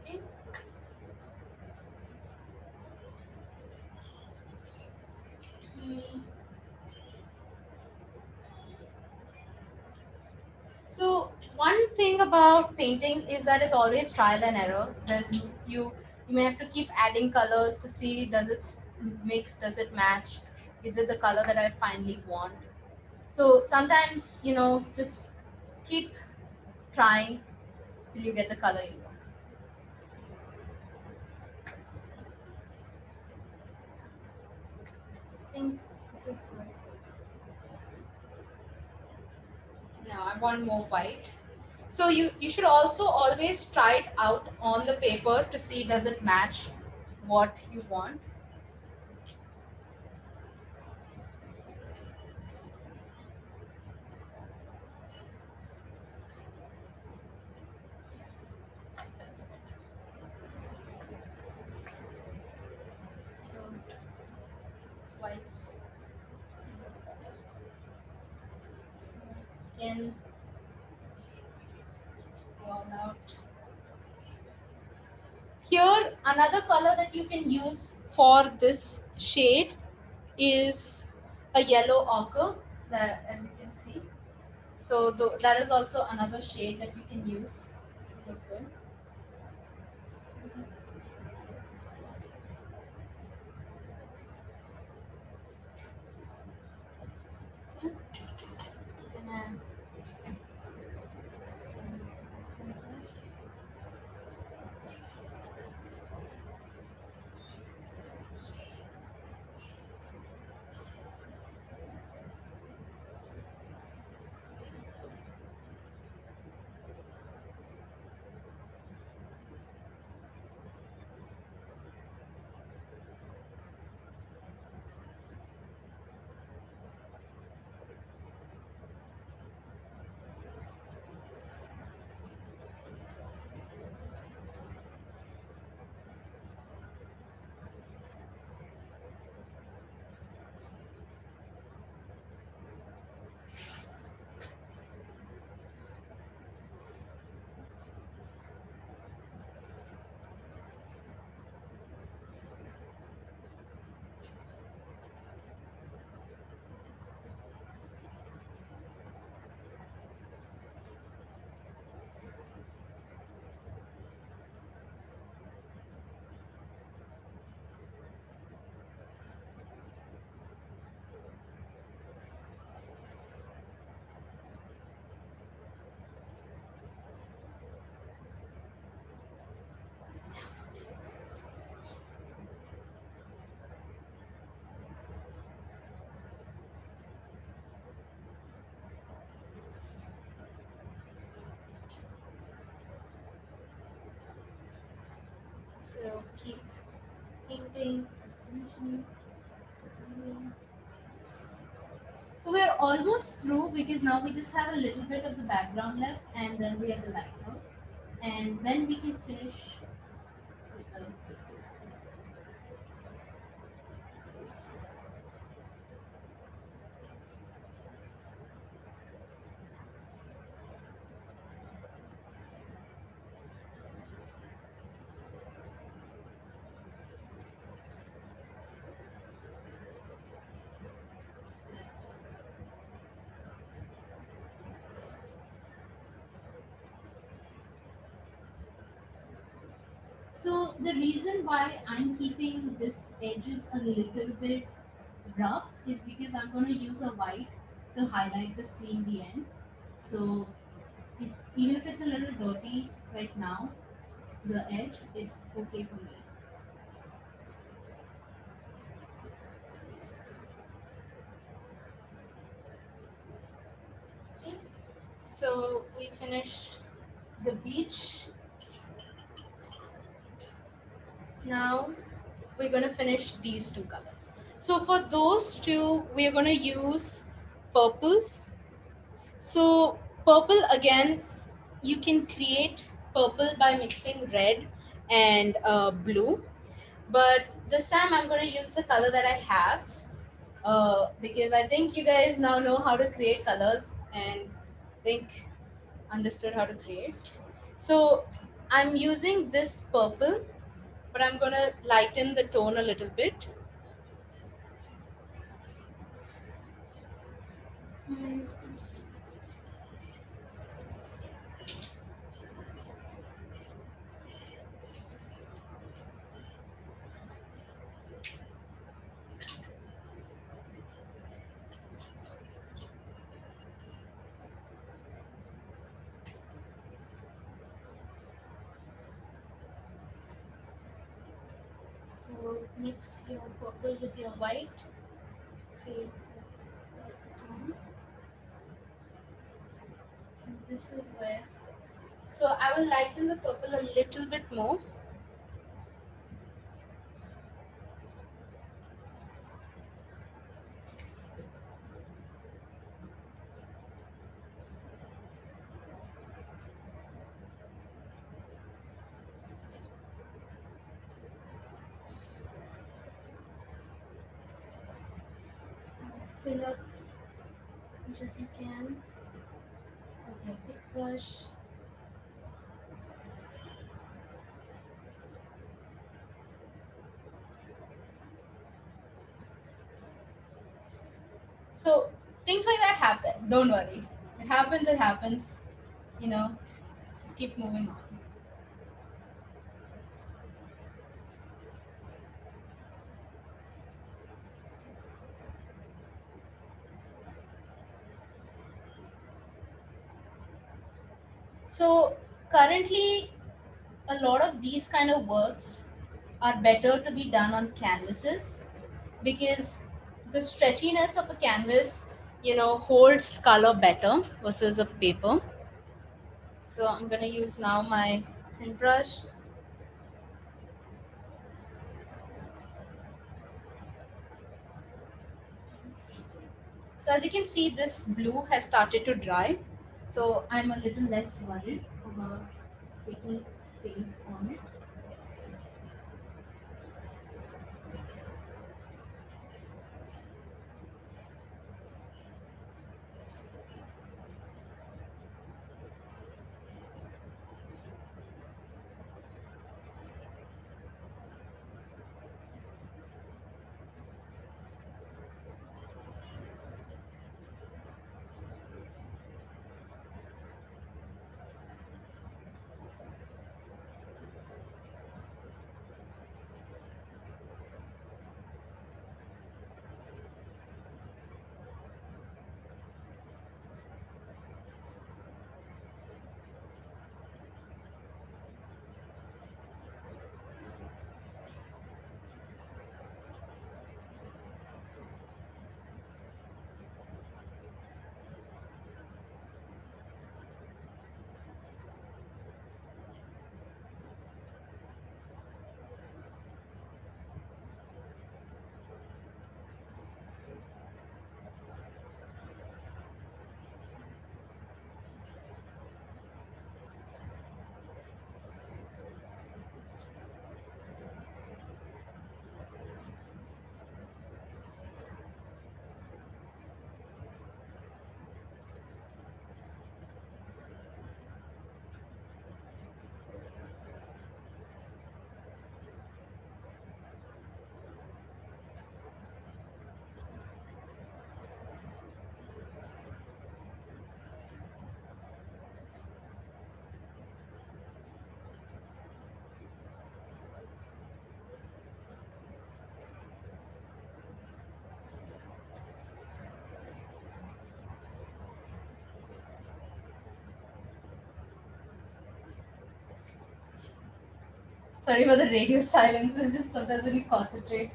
Okay. Mm. So one thing about painting is that it's always trial and error. There's mm-hmm. you you may have to keep adding colors to see does it mix, does it match, is it the color that I finally want. So sometimes you know just keep trying till you get the color you want. I think this is good. Now I want more white. So you, you should also always try it out on the paper to see does it match what you want. So whites. Again, all out. Here, another color that you can use for this shade is a yellow ochre, as you can see. So tho- that is also another shade that you can use. Through because now we just have a little bit of the background left and then we have the lighthouse. And then we can finish with the So the reason why I'm keeping this edges a little bit rough is because I'm going to use a white to highlight the sea in the end. So if, even if it's a little dirty right now, the edge, it's okay for me. So we finished the beach now we're going to finish these two colors. So for those two, we're going to use purples. So purple again, you can create purple by mixing red and uh, blue. But this time I'm going to use the color that I have uh, because I think you guys now know how to create colors and think understood how to create. So I'm using this purple but I'm going to lighten the tone a little bit. Hmm. So mix with your white. Create the. This is where. So I will lighten the purple a little bit more. fill up as much as you can with your thick brush. So things like that happen. Don't worry. It happens, it happens. You know, just keep moving on. So currently, a lot of these kind of works are better to be done on canvases because the stretchiness of a canvas, you know, holds color better versus a paper. So I'm going to use now my thin brush. So as you can see, this blue has started to dry. So I'm a little less worried about taking paint on it. Sorry for the radio silence. It's just sometimes when you concentrate,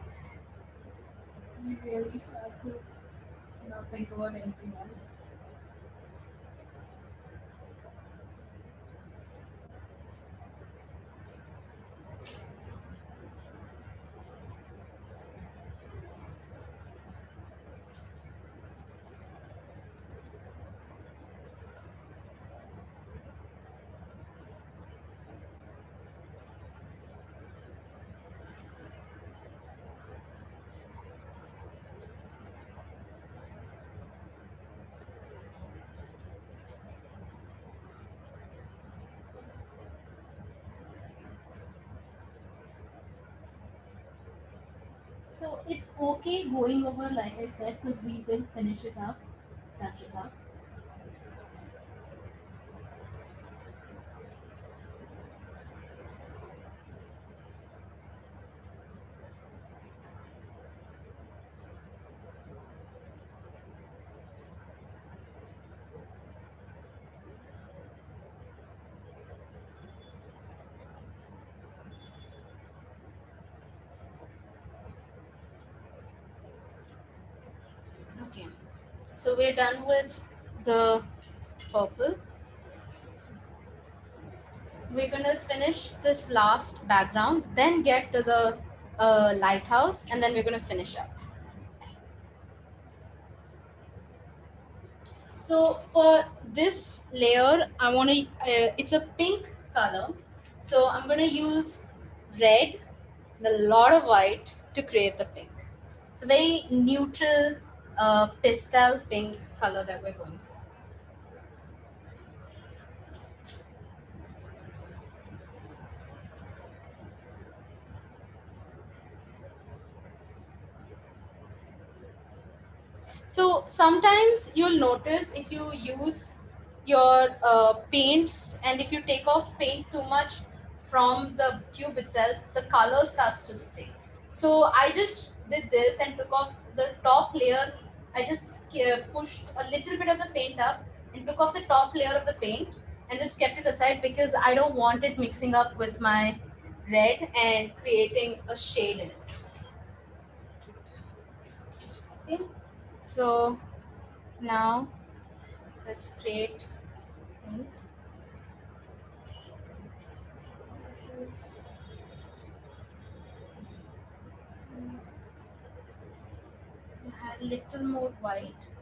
you really start to not think about anything else. So it's okay going over, like I said, because we will finish it up, touch it up. Okay, we're done with the purple. We're gonna finish this last background, then get to the uh, lighthouse, and then we're gonna finish up. So for this layer, I wanna, uh, it's a pink color. So I'm gonna use red and a lot of white to create the pink. It's a very neutral uh, pastel pink color that we're going for. So sometimes you'll notice if you use your uh, paints and if you take off paint too much from the tube itself, the color starts to stay. So I just did this and took off the top layer. I just uh, pushed a little bit of the paint up and took off the top layer of the paint and just kept it aside because I don't want it mixing up with my red and creating a shade in it. Okay. So now let's create pink. Little more white.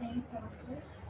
Same process.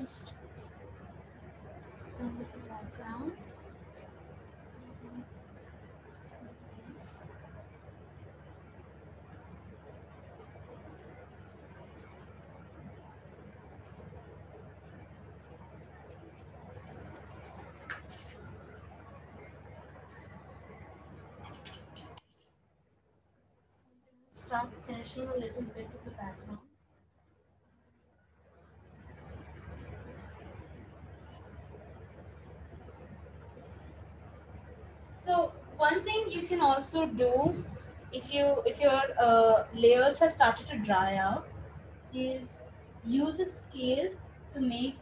With the background. Start finishing a little bit of the background. So one thing you can also do if you if your uh, layers have started to dry out is use a scale to make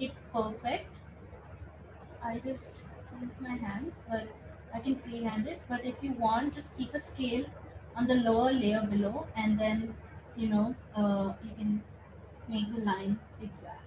it perfect. I just use my hands, but I can freehand it. But if you want, just keep a scale on the lower layer below, and then you know uh, you can make the line exact.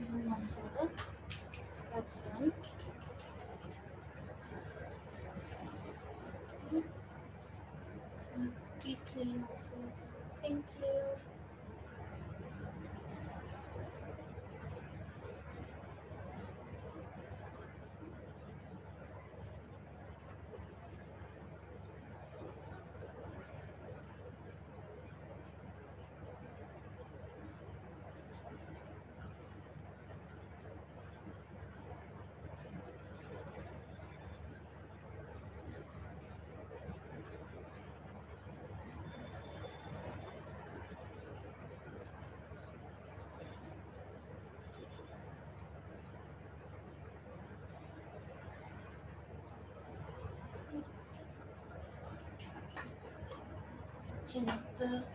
Even one circle. That's done. Just gonna quickly clean also the pink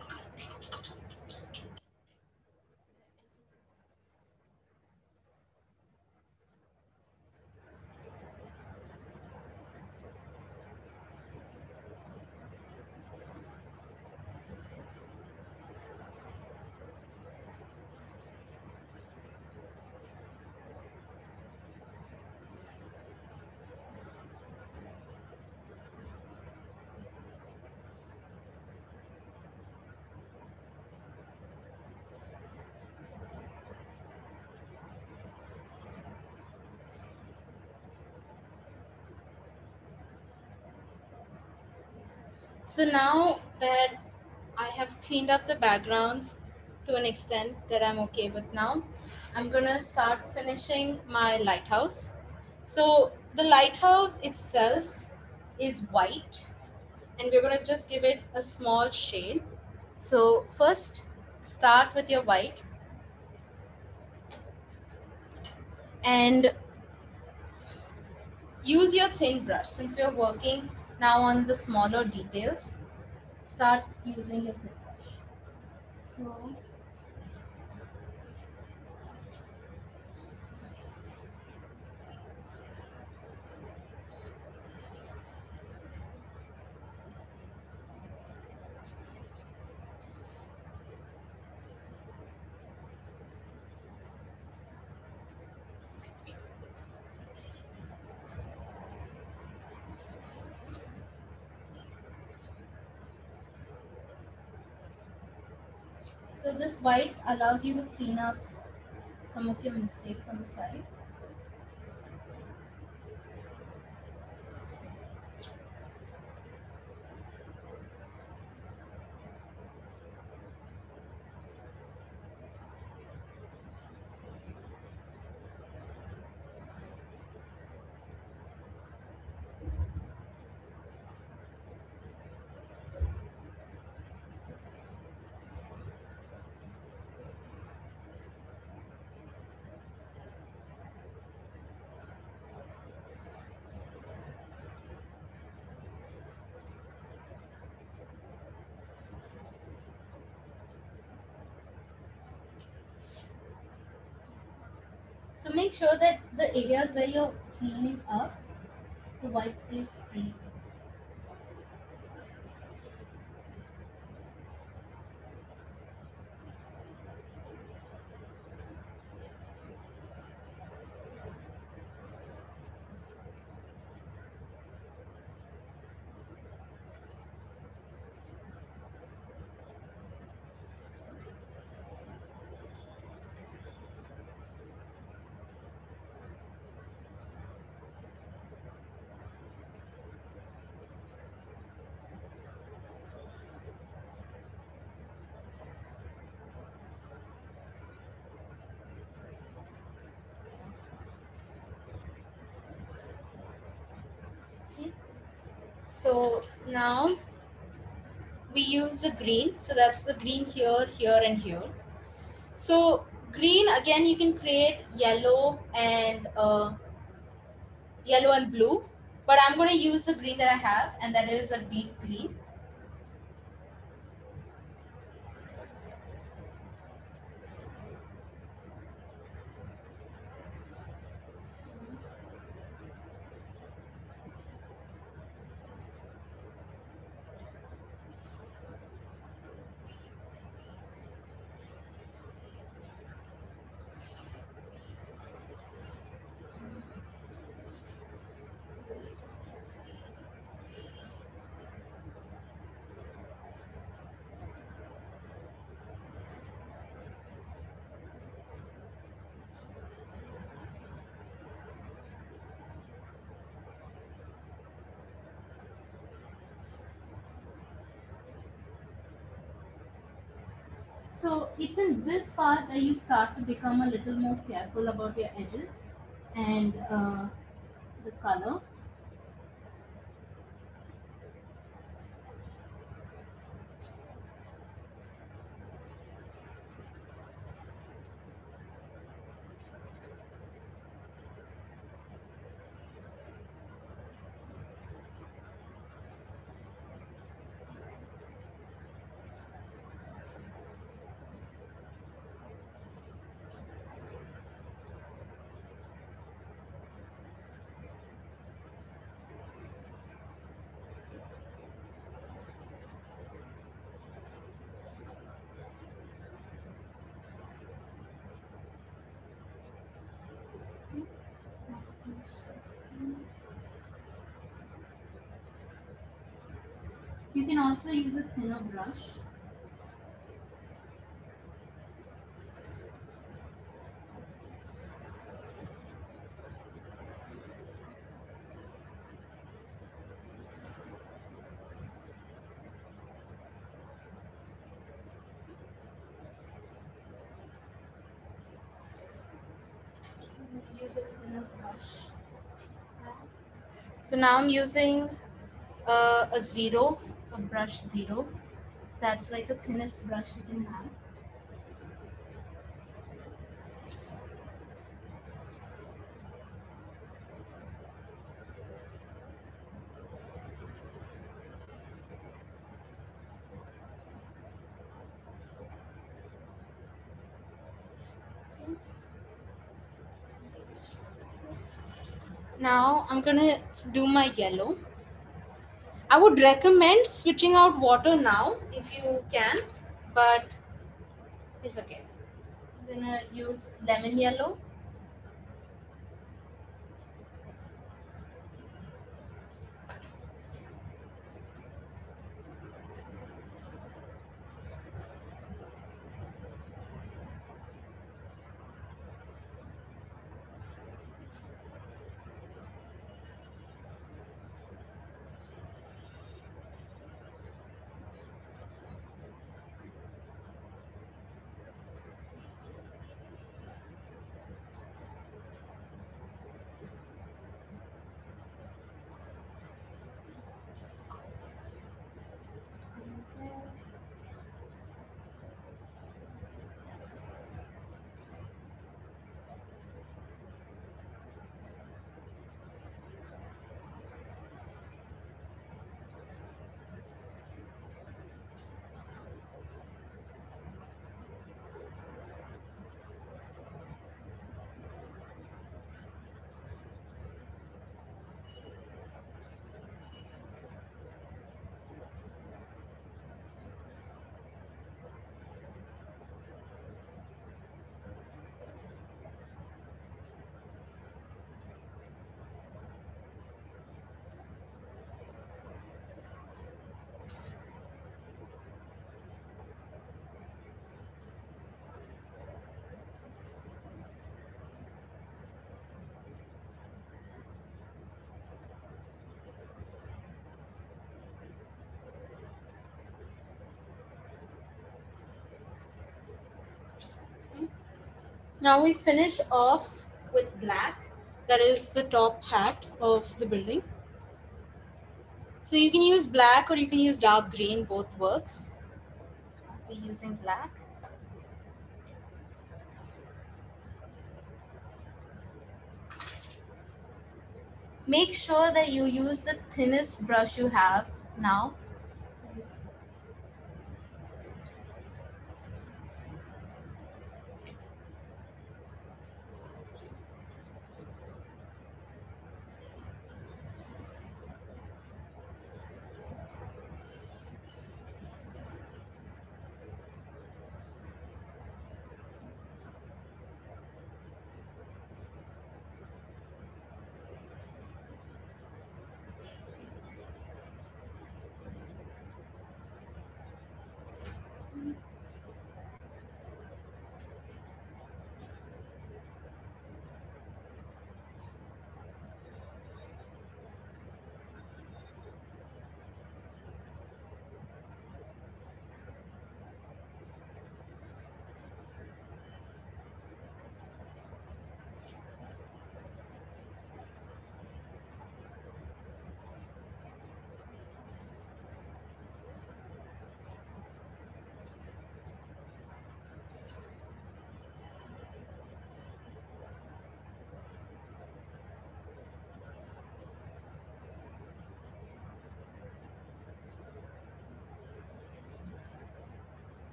So now that I have cleaned up the backgrounds to an extent that I'm okay with now, I'm gonna start finishing my lighthouse. So the lighthouse itself is white and we're gonna just give it a small shade. So first start with your white and use your thin brush since we're working now on the smaller details start using your thin brush so White allows you to clean up some of your mistakes on the side. So make sure that the areas where you're cleaning up, the white is pretty. So now we use the green. So that's the green here, here and here. So green, again, you can create yellow and uh, yellow and blue. But I'm going to use the green that I have and that is a deep green. So it's in this part that you start to become a little more careful about your edges and uh, the color. You can also use a thinner brush. Use a thinner brush. So now I'm using uh, a zero, brush zero. That's like the thinnest brush you can have. Now I'm gonna do my yellow. I would recommend switching out water now if you can, but it's okay. I'm gonna use lemon yellow. Now we finish off with black. That is the top hat of the building. So you can use black or you can use dark green, both works. We're using black. Make sure that you use the thinnest brush you have now.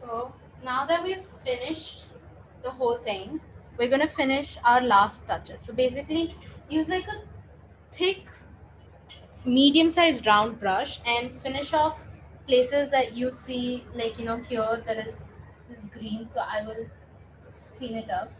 So now that we've finished the whole thing, we're gonna finish our last touches. So basically use like a thick, medium-sized round brush and finish off places that you see like, you know, here there is this green. So I will just clean it up.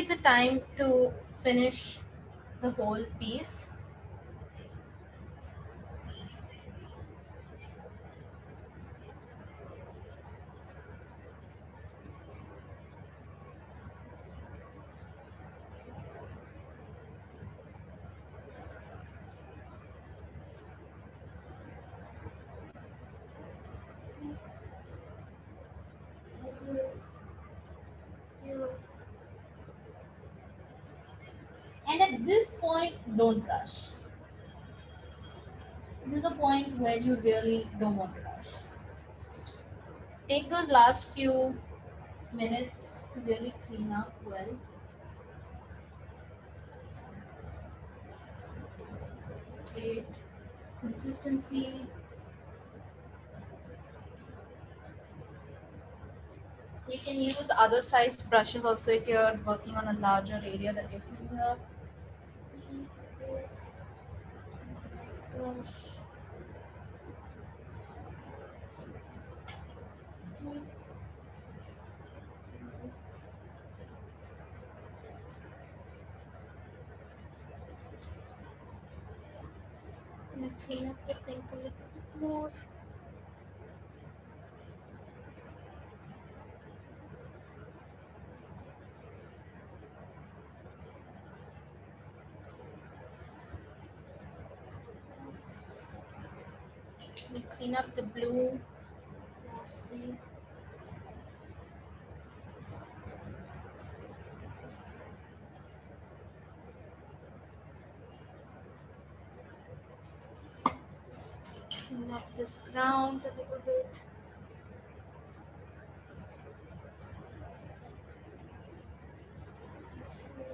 Like the time to finish the whole piece. And at this point, don't rush. This is the point where you really don't want to rush. Take those last few minutes to really clean up well. Create consistency. You can use other sized brushes also if you're working on a larger area that you're cleaning up. I'm gonna clean up the thing a little bit more. Clean up the blue mostly. Clean up this ground a little bit. This way.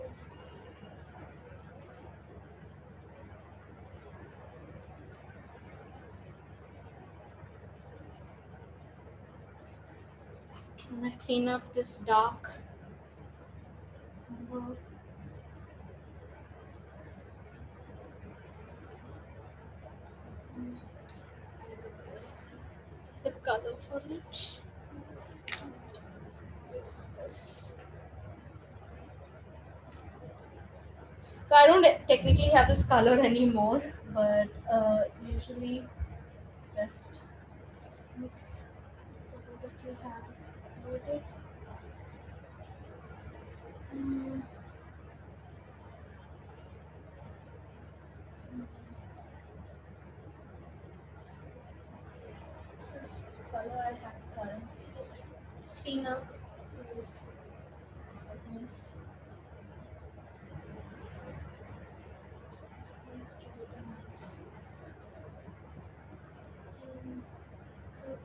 I'm gonna clean up this dock. The color for it is this. So I don't technically have this color anymore, but uh, usually it's best just mix what you have it. Mm. This is the color I have currently. Just clean up these segments. Give it a nice clean look.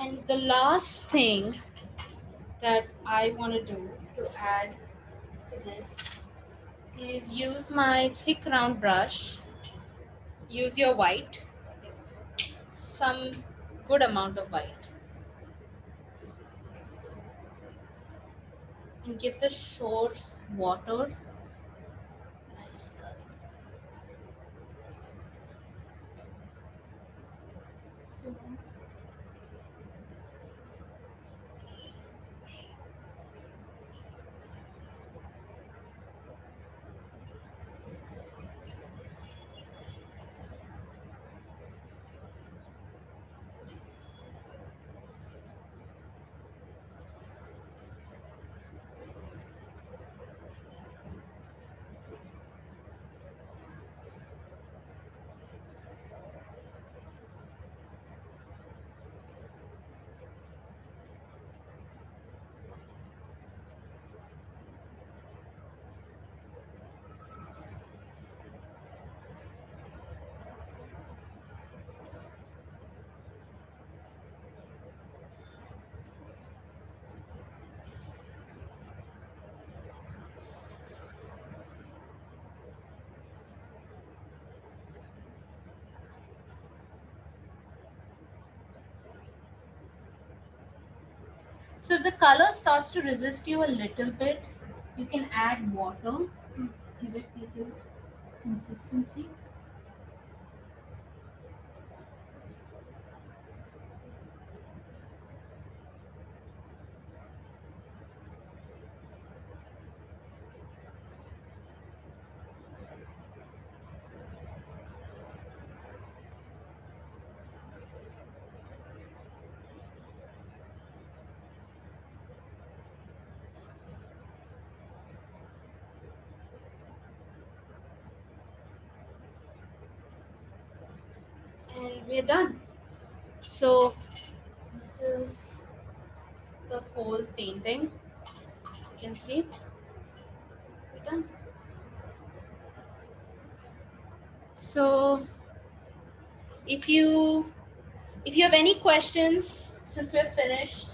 And the last thing that I want to do to add to this is use my thick round brush. Use your white, some good amount of white. And give the shores water. Color starts to resist you a little bit, you can add water to give it a little consistency. and we're done. So this is the whole painting. You can see we're done. So if you if you have any questions since we're finished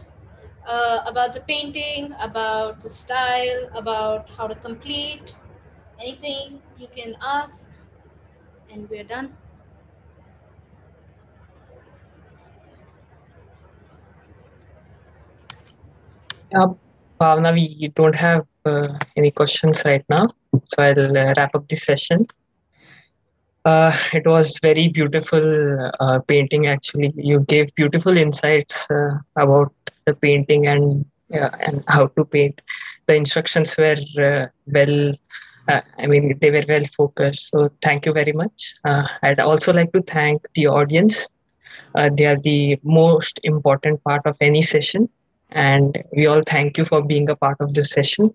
uh, about the painting, about the style, about how to complete anything, you can ask, and we're done. Yeah, Bhavna, we don't have uh, any questions right now, so I'll uh, wrap up the session. Uh, it was very beautiful uh, painting. Actually, you gave beautiful insights uh, about the painting and and how to paint. The instructions were uh, well. I mean, they were well focused. So, thank you very much. I'd also like to thank the audience. they are the most important part of any session and we all thank you for being a part of this session.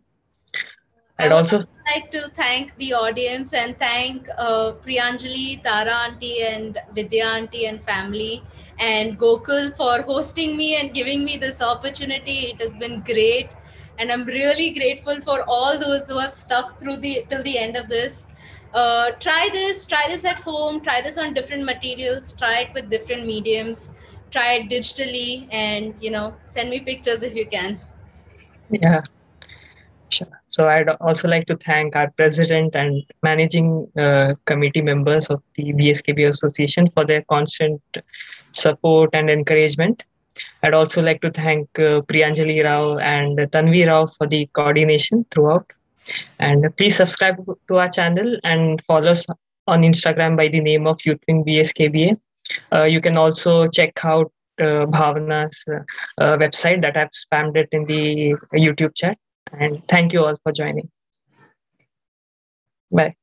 I'd also like to thank the audience and thank uh, Priyanjali, Tara auntie, and Vidya auntie and family, and Gokul for hosting me and giving me this opportunity. It has been great, and I'm really grateful for all those who have stuck through the till the end of this. Uh, try this, try this at home, try this on different materials, try it with different mediums try it digitally and you know send me pictures if you can yeah Sure. So I'd also like to thank our president and managing uh, committee members of the BSKB Association for their constant support and encouragement. I'd also like to thank uh, Priyanjali Rao and Tanvi Rao for the coordination throughout. And please subscribe to our channel and follow us on Instagram by the name of YouthWing BSKBA. Uh, you can also check out uh, Bhavana's uh, website that I've spammed it in the YouTube chat. And thank you all for joining. Bye.